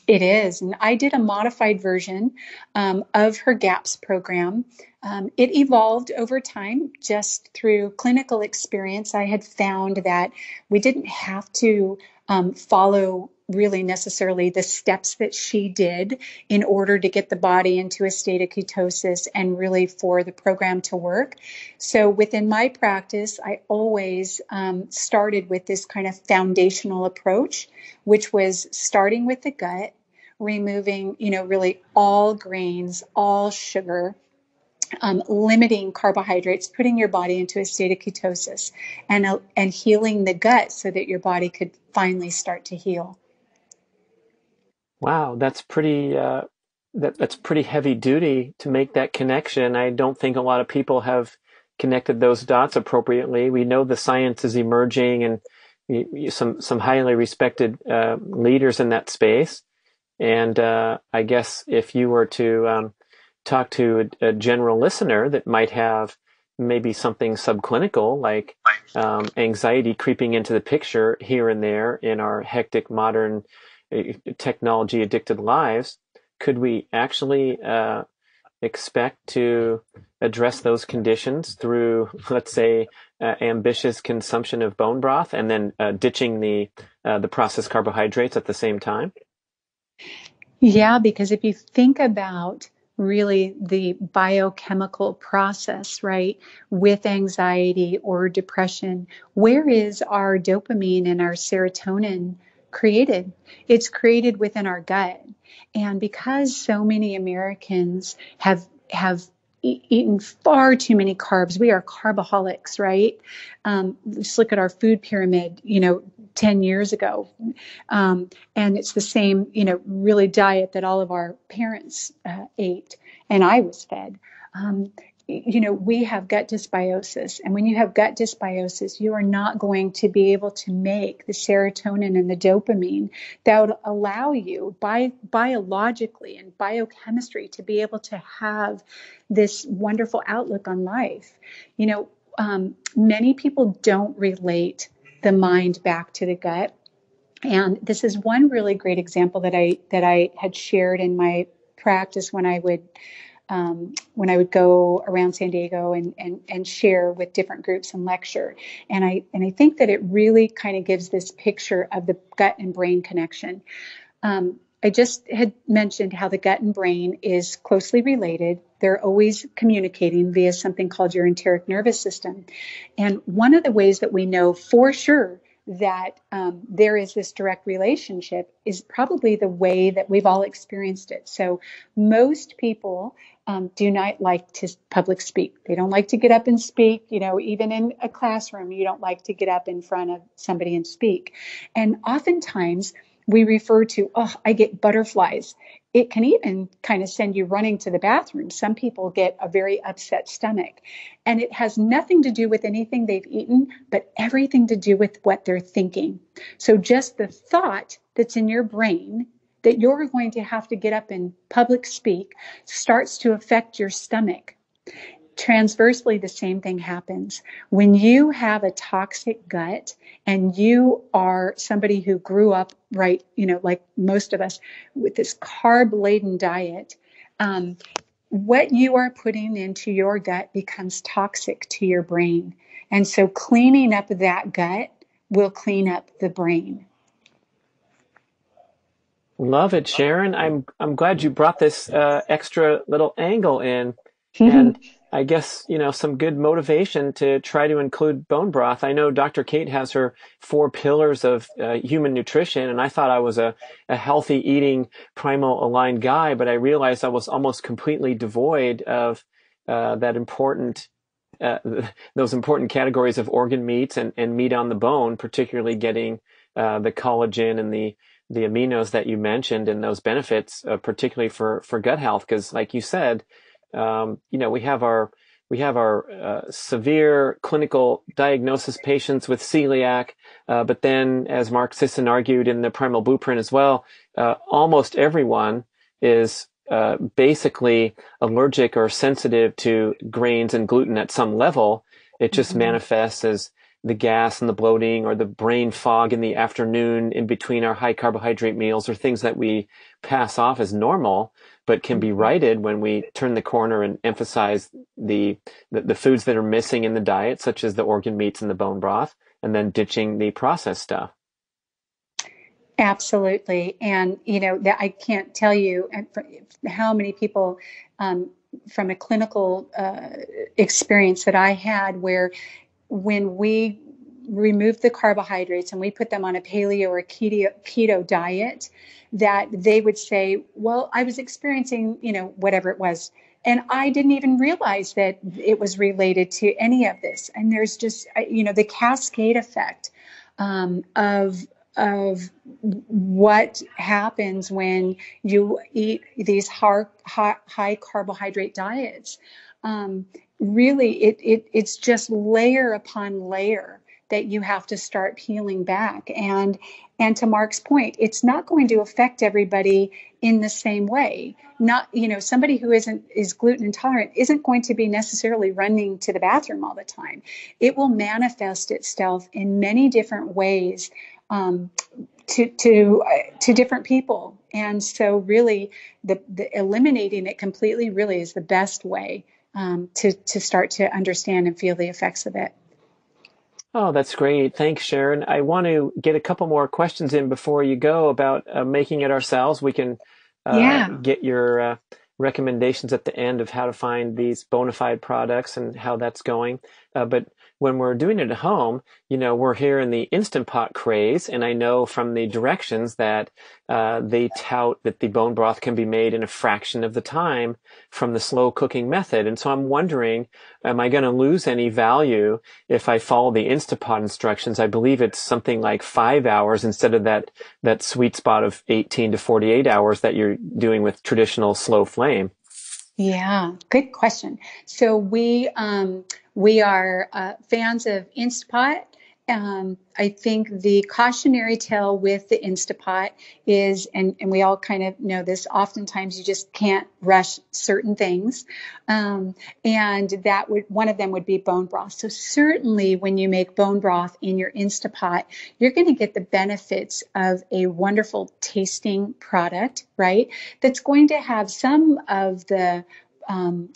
S2: It is. And I did a modified version um, of her GAPS program. Um, it evolved over time just through clinical experience. I had found that we didn't have to um, follow really necessarily the steps that she did in order to get the body into a state of ketosis and really for the program to work. So within my practice, I always um, started with this kind of foundational approach, which was starting with the gut, removing, you know, really all grains, all sugar. Um, limiting carbohydrates, putting your body into a state of ketosis, and uh, and healing the gut so that your body could finally start to heal.
S1: Wow, that's pretty uh, that that's pretty heavy duty to make that connection. I don't think a lot of people have connected those dots appropriately. We know the science is emerging, and some some highly respected uh, leaders in that space. And uh, I guess if you were to um, talk to a, a, general listener that might have maybe something subclinical like um, anxiety creeping into the picture here and there in our hectic modern technology addicted lives, could we actually uh, expect to address those conditions through, let's say, uh, ambitious consumption of bone broth and then uh, ditching the uh, the processed carbohydrates at the same time?
S2: Yeah, because if you think about really the biochemical process, right, with anxiety or depression, where is our dopamine and our serotonin created? It's created within our gut. And because so many Americans have have eaten far too many carbs. We are carbaholics, right? Um, just look at our food pyramid, you know, 10 years ago. Um, and it's the same, you know, really diet that all of our parents uh, ate and I was fed. Um, you know, we have gut dysbiosis. And when you have gut dysbiosis, you are not going to be able to make the serotonin and the dopamine that would allow you bi- biologically and biochemistry to be able to have this wonderful outlook on life. You know, um, many people don't relate the mind back to the gut. And this is one really great example that I that I had shared in my practice when I would um, when I would go around San Diego and, and, and share with different groups and lecture. And I, and I think that it really kind of gives this picture of the gut and brain connection. Um, I just had mentioned how the gut and brain is closely related. They're always communicating via something called your enteric nervous system. And one of the ways that we know for sure that um, there is this direct relationship is probably the way that we've all experienced it. So most people um, do not like to public speak. They don't like to get up and speak. You know, even in a classroom, you don't like to get up in front of somebody and speak. And oftentimes we refer to, oh, I get butterflies. It can even kind of send you running to the bathroom. Some people get a very upset stomach. And it has nothing to do with anything they've eaten, but everything to do with what they're thinking. So just the thought that's in your brain that you're going to have to get up and public speak starts to affect your stomach. Transversely the same thing happens. When you have a toxic gut and you are somebody who grew up right you know like most of us with this carb laden diet um, what you are putting into your gut becomes toxic to your brain. And so cleaning up that gut will clean up the brain
S1: love it sharon i'm i'm glad you brought this uh, extra little angle in and I guess, you know, some good motivation to try to include bone broth. I know Dr. Cate has her four pillars of uh, human nutrition, and I thought I was a, a healthy eating, primal aligned guy, but I realized I was almost completely devoid of uh, that important, uh, those important categories of organ meats and, and meat on the bone, particularly getting uh, the collagen and the the aminos that you mentioned and those benefits, uh, particularly for, for gut health. Because, like you said, um, you know, we have our we have our uh, severe clinical diagnosis patients with celiac, uh, but then, as Mark Sisson argued in the Primal Blueprint as well, uh, almost everyone is uh, basically allergic or sensitive to grains and gluten at some level. It just mm-hmm. manifests as the gas and the bloating or the brain fog in the afternoon in between our high carbohydrate meals or things that we pass off as normal but can be mm-hmm. righted when we turn the corner and emphasize the, the, the foods that are missing in the diet, such as the organ meats and the bone broth, and then ditching the processed stuff.
S2: Absolutely, and you know that I can't tell you how many people um, from a clinical uh, experience that I had where when we removed the carbohydrates and we put them on a paleo or keto, keto diet, that they would say, well, I was experiencing, you know, whatever it was. And I didn't even realize that it was related to any of this. And there's just, you know, the cascade effect um, of of what happens when you eat these high, high, high carbohydrate diets. Um, really, it, it it's just layer upon layer that you have to start peeling back. And and to mark's point it's not going to affect everybody in the same way. Not you know somebody who isn't is gluten intolerant isn't going to be necessarily running to the bathroom all the time. It will manifest itself in many different ways um, to to uh, to different people. And so really the, the eliminating it completely really is the best way um, to to start to understand and feel the effects of it
S1: Oh, that's great. Thanks, Sharon. I want to get a couple more questions in before you go about uh, making it ourselves. We can uh, yeah. get your uh, recommendations at the end of how to find these bona fide products and how that's going. Uh, but when we're doing it at home, you know, we're here in the Instant Pot craze, and I know from the directions that uh, they tout that the bone broth can be made in a fraction of the time from the slow cooking method. And so I'm wondering, am I going to lose any value if I follow the Instant Pot instructions? I believe it's something like five hours instead of that that sweet spot of 18 to 48 hours that you're doing with traditional slow flame.
S2: Yeah, good question. So we um, we are uh, fans of Instapot um, I think the cautionary tale with the Instapot is, and, and we all kind of know this, oftentimes you just can't rush certain things. Um, and that would, one of them would be bone broth. So certainly when you make bone broth in your Instapot, you're going to get the benefits of a wonderful tasting product, right? That's going to have some of the um,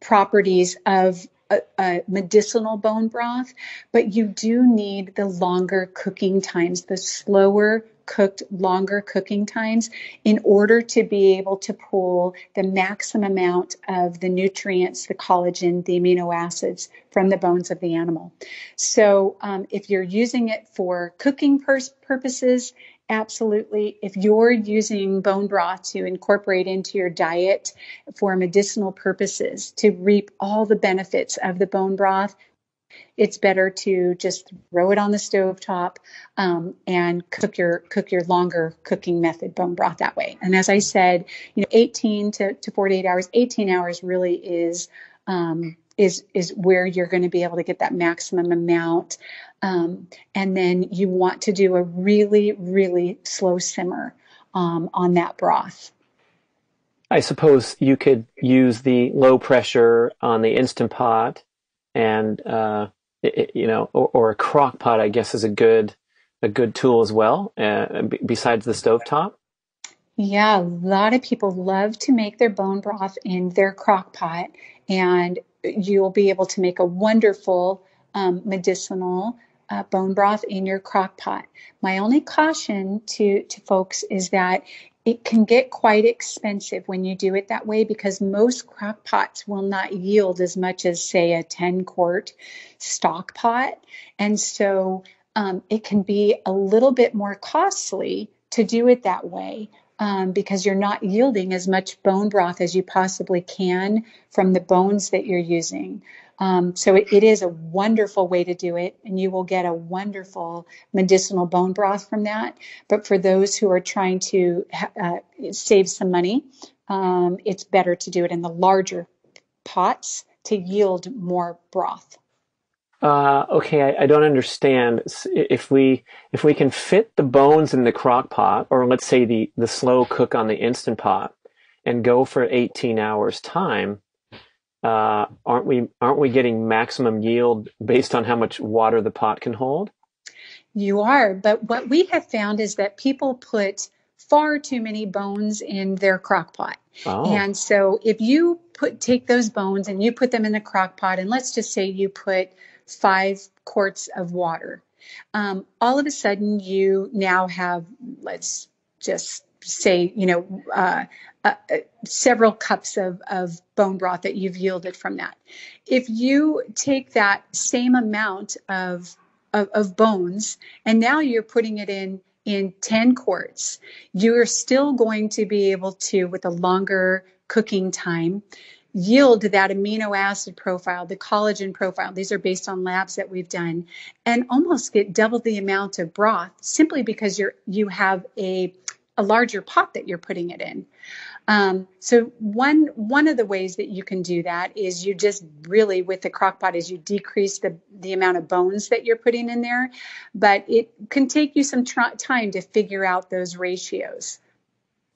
S2: properties of a, a, medicinal bone broth, but you do need the longer cooking times, the slower cooked, longer cooking times in order to be able to pull the maximum amount of the nutrients, the collagen, the amino acids from the bones of the animal. So um, if you're using it for cooking pur- purposes, Absolutely. If you're using bone broth to incorporate into your diet for medicinal purposes to reap all the benefits of the bone broth, it's better to just throw it on the stove top um, and cook your cook your longer cooking method bone broth that way. And as I said, you know, 18 to, to 48 hours, 18 hours really is um, is is where you're going to be able to get that maximum amount. Um, and then you want to do a really, really slow simmer um, on that broth.
S1: I suppose you could use the low pressure on the instant pot, and uh, it, you know, or, or, a crock pot. I guess is a good a good tool as well, uh, besides the stovetop.
S2: Yeah, a lot of people love to make their bone broth in their crock pot, and you'll be able to make a wonderful um, medicinal uh, bone broth in your crock pot. My only caution to, to folks is that it can get quite expensive when you do it that way because most crock pots will not yield as much as, say, a 10 quart stock pot. And so um, it can be a little bit more costly to do it that way um, because you're not yielding as much bone broth as you possibly can from the bones that you're using. Um, so it, it is a wonderful way to do it, and you will get a wonderful medicinal bone broth from that. But for those who are trying to uh, save some money, um, it's better to do it in the larger pots to yield more broth.
S1: Uh, okay, I, I, don't understand. If we if we can fit the bones in the crock pot, or let's say the the slow cook on the instant pot, and go for 18 hours time, uh, aren't we aren't we getting maximum yield based on how much water the pot can hold?
S2: You are, but what we have found is that people put far too many bones in their crock pot. Oh. And so if you put take those bones and you put them in the crock pot and let's just say you put five quarts of water. Um, all of a sudden, you now have, let's just say, you know, uh, uh, several cups of, of bone broth that you've yielded from that. If you take that same amount of, of, of bones and now you're putting it in in 10 quarts, you're still going to be able to, with a longer cooking time, yield that amino acid profile, the collagen profile. These are based on labs that we've done, and almost get double the amount of broth simply because you're you have a a larger pot that you're putting it in. Um, so one one of the ways that you can do that is you just really with the crock pot is you decrease the the amount of bones that you're putting in there, but it can take you some tr- time to figure out those ratios.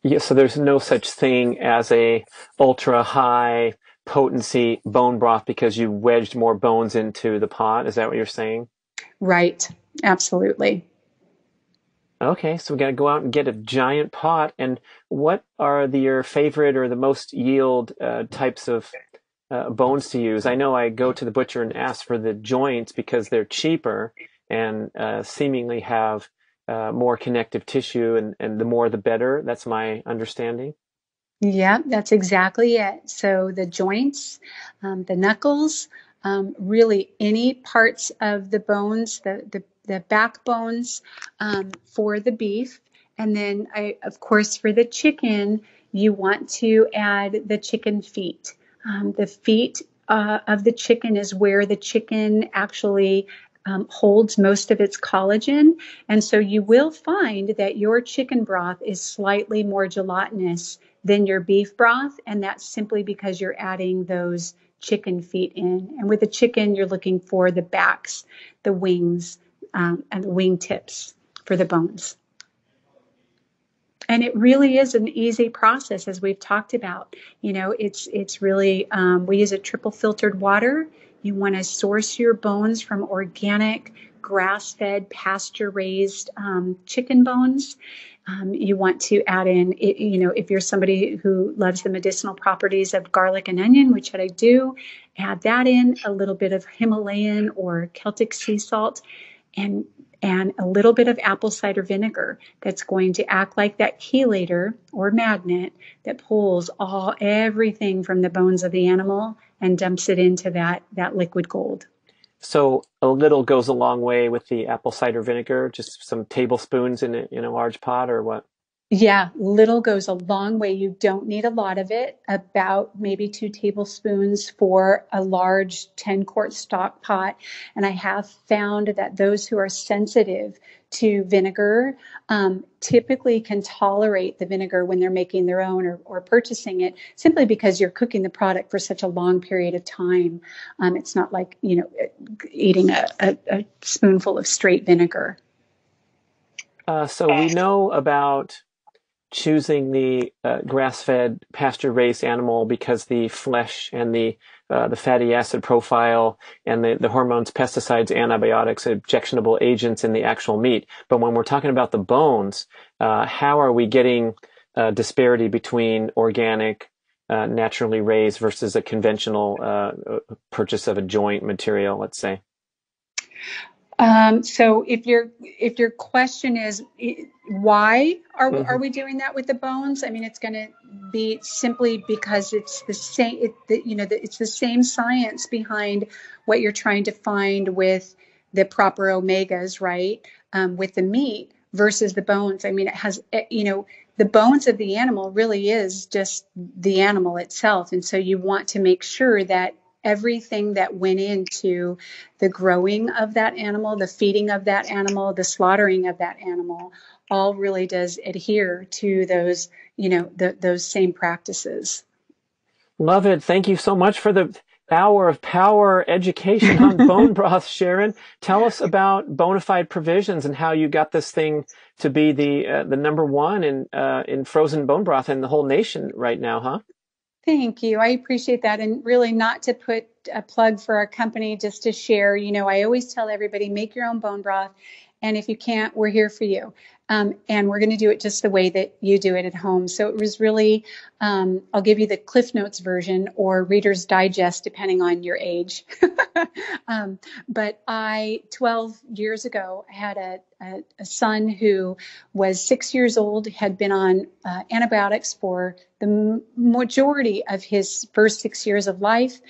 S1: Yeah, so there's no such thing as a ultra high potency bone broth because you wedged more bones into the pot. Is that what you're saying?
S2: Right. Absolutely.
S1: Okay, so we got to go out and get a giant pot. And what are the, your favorite or the most yield uh, types of uh, bones to use? I know I go to the butcher and ask for the joints because they're cheaper and uh, seemingly have uh, more connective tissue, and, and the more the better. That's my understanding.
S2: Yeah, that's exactly it. So the joints, um, the knuckles, um, really any parts of the bones, the, the the backbones um, for the beef. And then, I, of course, for the chicken, you want to add the chicken feet. Um, the feet uh, of the chicken is where the chicken actually um, holds most of its collagen. And so you will find that your chicken broth is slightly more gelatinous than your beef broth. And that's simply because you're adding those chicken feet in. And with the chicken, you're looking for the backs, the wings, um, and wing tips for the bones. And it really is an easy process, as we've talked about. You know, it's it's really um, we use a triple filtered water. You want to source your bones from organic, grass-fed, pasture-raised um, chicken bones. Um, you want to add in, you know, if you're somebody who loves the medicinal properties of garlic and onion, which I do, add that in. A little bit of Himalayan or Celtic sea salt and and a little bit of apple cider vinegar that's going to act like that chelator or magnet that pulls all everything from the bones of the animal and dumps it into that that liquid gold.
S1: So a little goes a long way with the apple cider vinegar, just some tablespoons in a, in a large pot or what?
S2: Yeah, little goes a long way. You don't need a lot of it, about maybe two tablespoons for a large 10 quart stock pot. And I have found that those who are sensitive to vinegar um, typically can tolerate the vinegar when they're making their own or, or, purchasing it simply because you're cooking the product for such a long period of time. Um, it's not like, you know, eating a, a, a spoonful of straight vinegar.
S1: Uh, so we know about choosing the uh, grass-fed pasture-raised animal because the flesh and the uh, the fatty acid profile and the, the hormones, pesticides, antibiotics, objectionable agents in the actual meat. But when we're talking about the bones, uh, how are we getting uh, disparity between organic, uh, naturally raised versus a conventional uh, purchase of a joint material, let's say?
S2: Um, so if your if your question is why are mm-hmm. are we doing that with the bones? I mean, it's going to be simply because it's the same. It, the, you know, the, it's the same science behind what you're trying to find with the proper omegas, right? Um, with the meat versus the bones. I mean, it has eh, you know the bones of the animal really is just the animal itself, and so you want to make sure that everything that went into the growing of that animal, the feeding of that animal, the slaughtering of that animal, all really does adhere to those, you know, the, those same practices.
S1: Love it. Thank you so much for the hour of power education on bone broth, Sharon. Tell us about Bonafide Provisions and how you got this thing to be the uh, the number one in uh, in frozen bone broth in the whole nation right now, huh?
S2: Thank you. I appreciate that. And really, not to put a plug for our company, just to share, you know, I always tell everybody make your own bone broth. And if you can't, we're here for you. Um, and we're going to do it just the way that you do it at home. So it was really, um, I'll give you the Cliff Notes version or Reader's Digest, depending on your age. um, but I, 12 years ago, had a, a, a, son who was six years old, had been on uh, antibiotics for the majority of his first six years of life.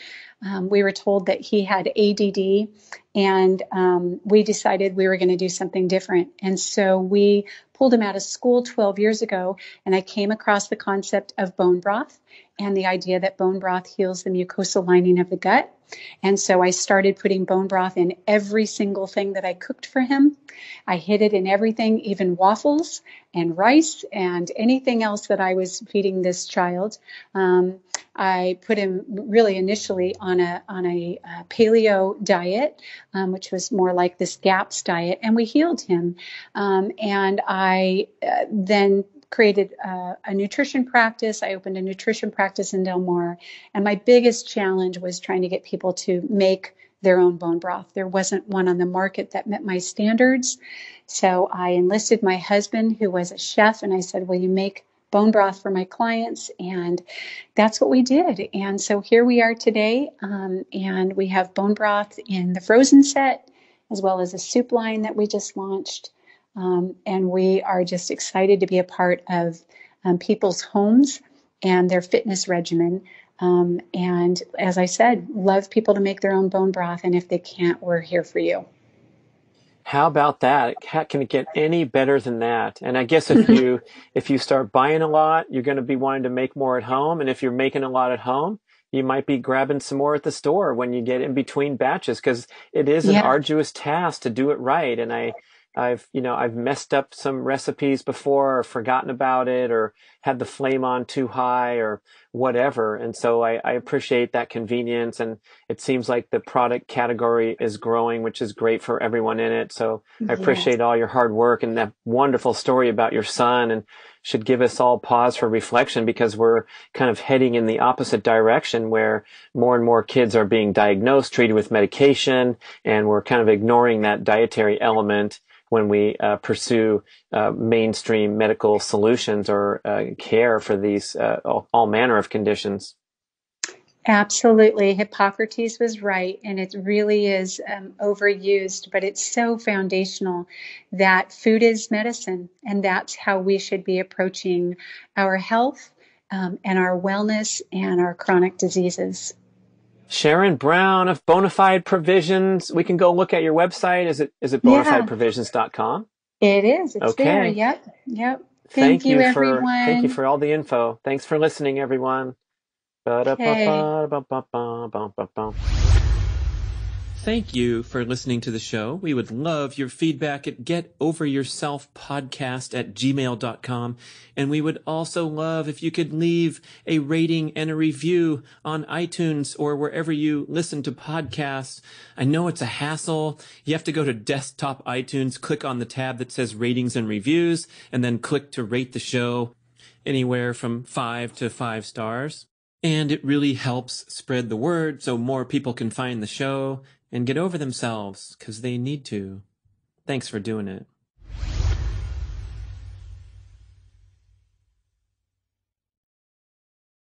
S2: Um, we were told that he had ADD, and um, we decided we were going to do something different. And so we pulled him out of school 12 years ago, and I came across the concept of bone broth. And the idea that bone broth heals the mucosal lining of the gut. And so I started putting bone broth in every single thing that I cooked for him. I hid it in everything, even waffles and rice and anything else that I was feeding this child. Um, I put him really initially on a on a, a paleo diet, um, which was more like this GAPS diet, and we healed him. Um, and I uh, then created a, nutrition practice. I opened a nutrition practice in Del Mar. And my biggest challenge was trying to get people to make their own bone broth. There wasn't one on the market that met my standards. So I enlisted my husband, who was a chef, and I said, Will you make bone broth for my clients? And that's what we did. And so here we are today. Um, and we have bone broth in the frozen set, as well as a soup line that we just launched. Um, and we are just excited to be a part of um, people's homes and their fitness regimen. Um, and as I said, love people to make their own bone broth. And if they can't, we're here for you.
S1: How about that? How can it get any better than that? And I guess if you if you start buying a lot, you're going to be wanting to make more at home. And if you're making a lot at home, you might be grabbing some more at the store when you get in between batches because it is an yeah. arduous task to do it right. And I I've, you know, I've messed up some recipes before or forgotten about it or had the flame on too high or whatever. And so I, I, appreciate that convenience. And it seems like the product category is growing, which is great for everyone in it. So I appreciate all your hard work and that wonderful story about your son and should give us all pause for reflection because we're kind of heading in the opposite direction where more and more kids are being diagnosed, treated with medication, and we're kind of ignoring that dietary element when we uh, pursue uh, mainstream medical solutions or uh, care for these uh, all, all, manner of conditions.
S2: Absolutely. Hippocrates was right, and it really is um, overused, but it's so foundational that food is medicine, and that's how we should be approaching our health um, and our wellness and our chronic diseases.
S1: Sharon Brown of Bonafide Provisions. We can go look at your website. Is it is it bonafideprovisions.com?
S2: It is. It's okay. there. Yep. Yep.
S1: Thank, thank you, you, everyone. For, thank you for all the info. Thanks for listening, everyone. Okay. Thank you for listening to the show. We would love your feedback at getoveryourselfpodcast at gmail.com. And we would also love if you could leave a rating and a review on iTunes or wherever you listen to podcasts. I know it's a hassle. You have to go to desktop iTunes, click on the tab that says ratings and reviews, and then click to rate the show anywhere from five to five stars. And it really helps spread the word so more people can find the show and get over themselves because they need to. Thanks for doing it.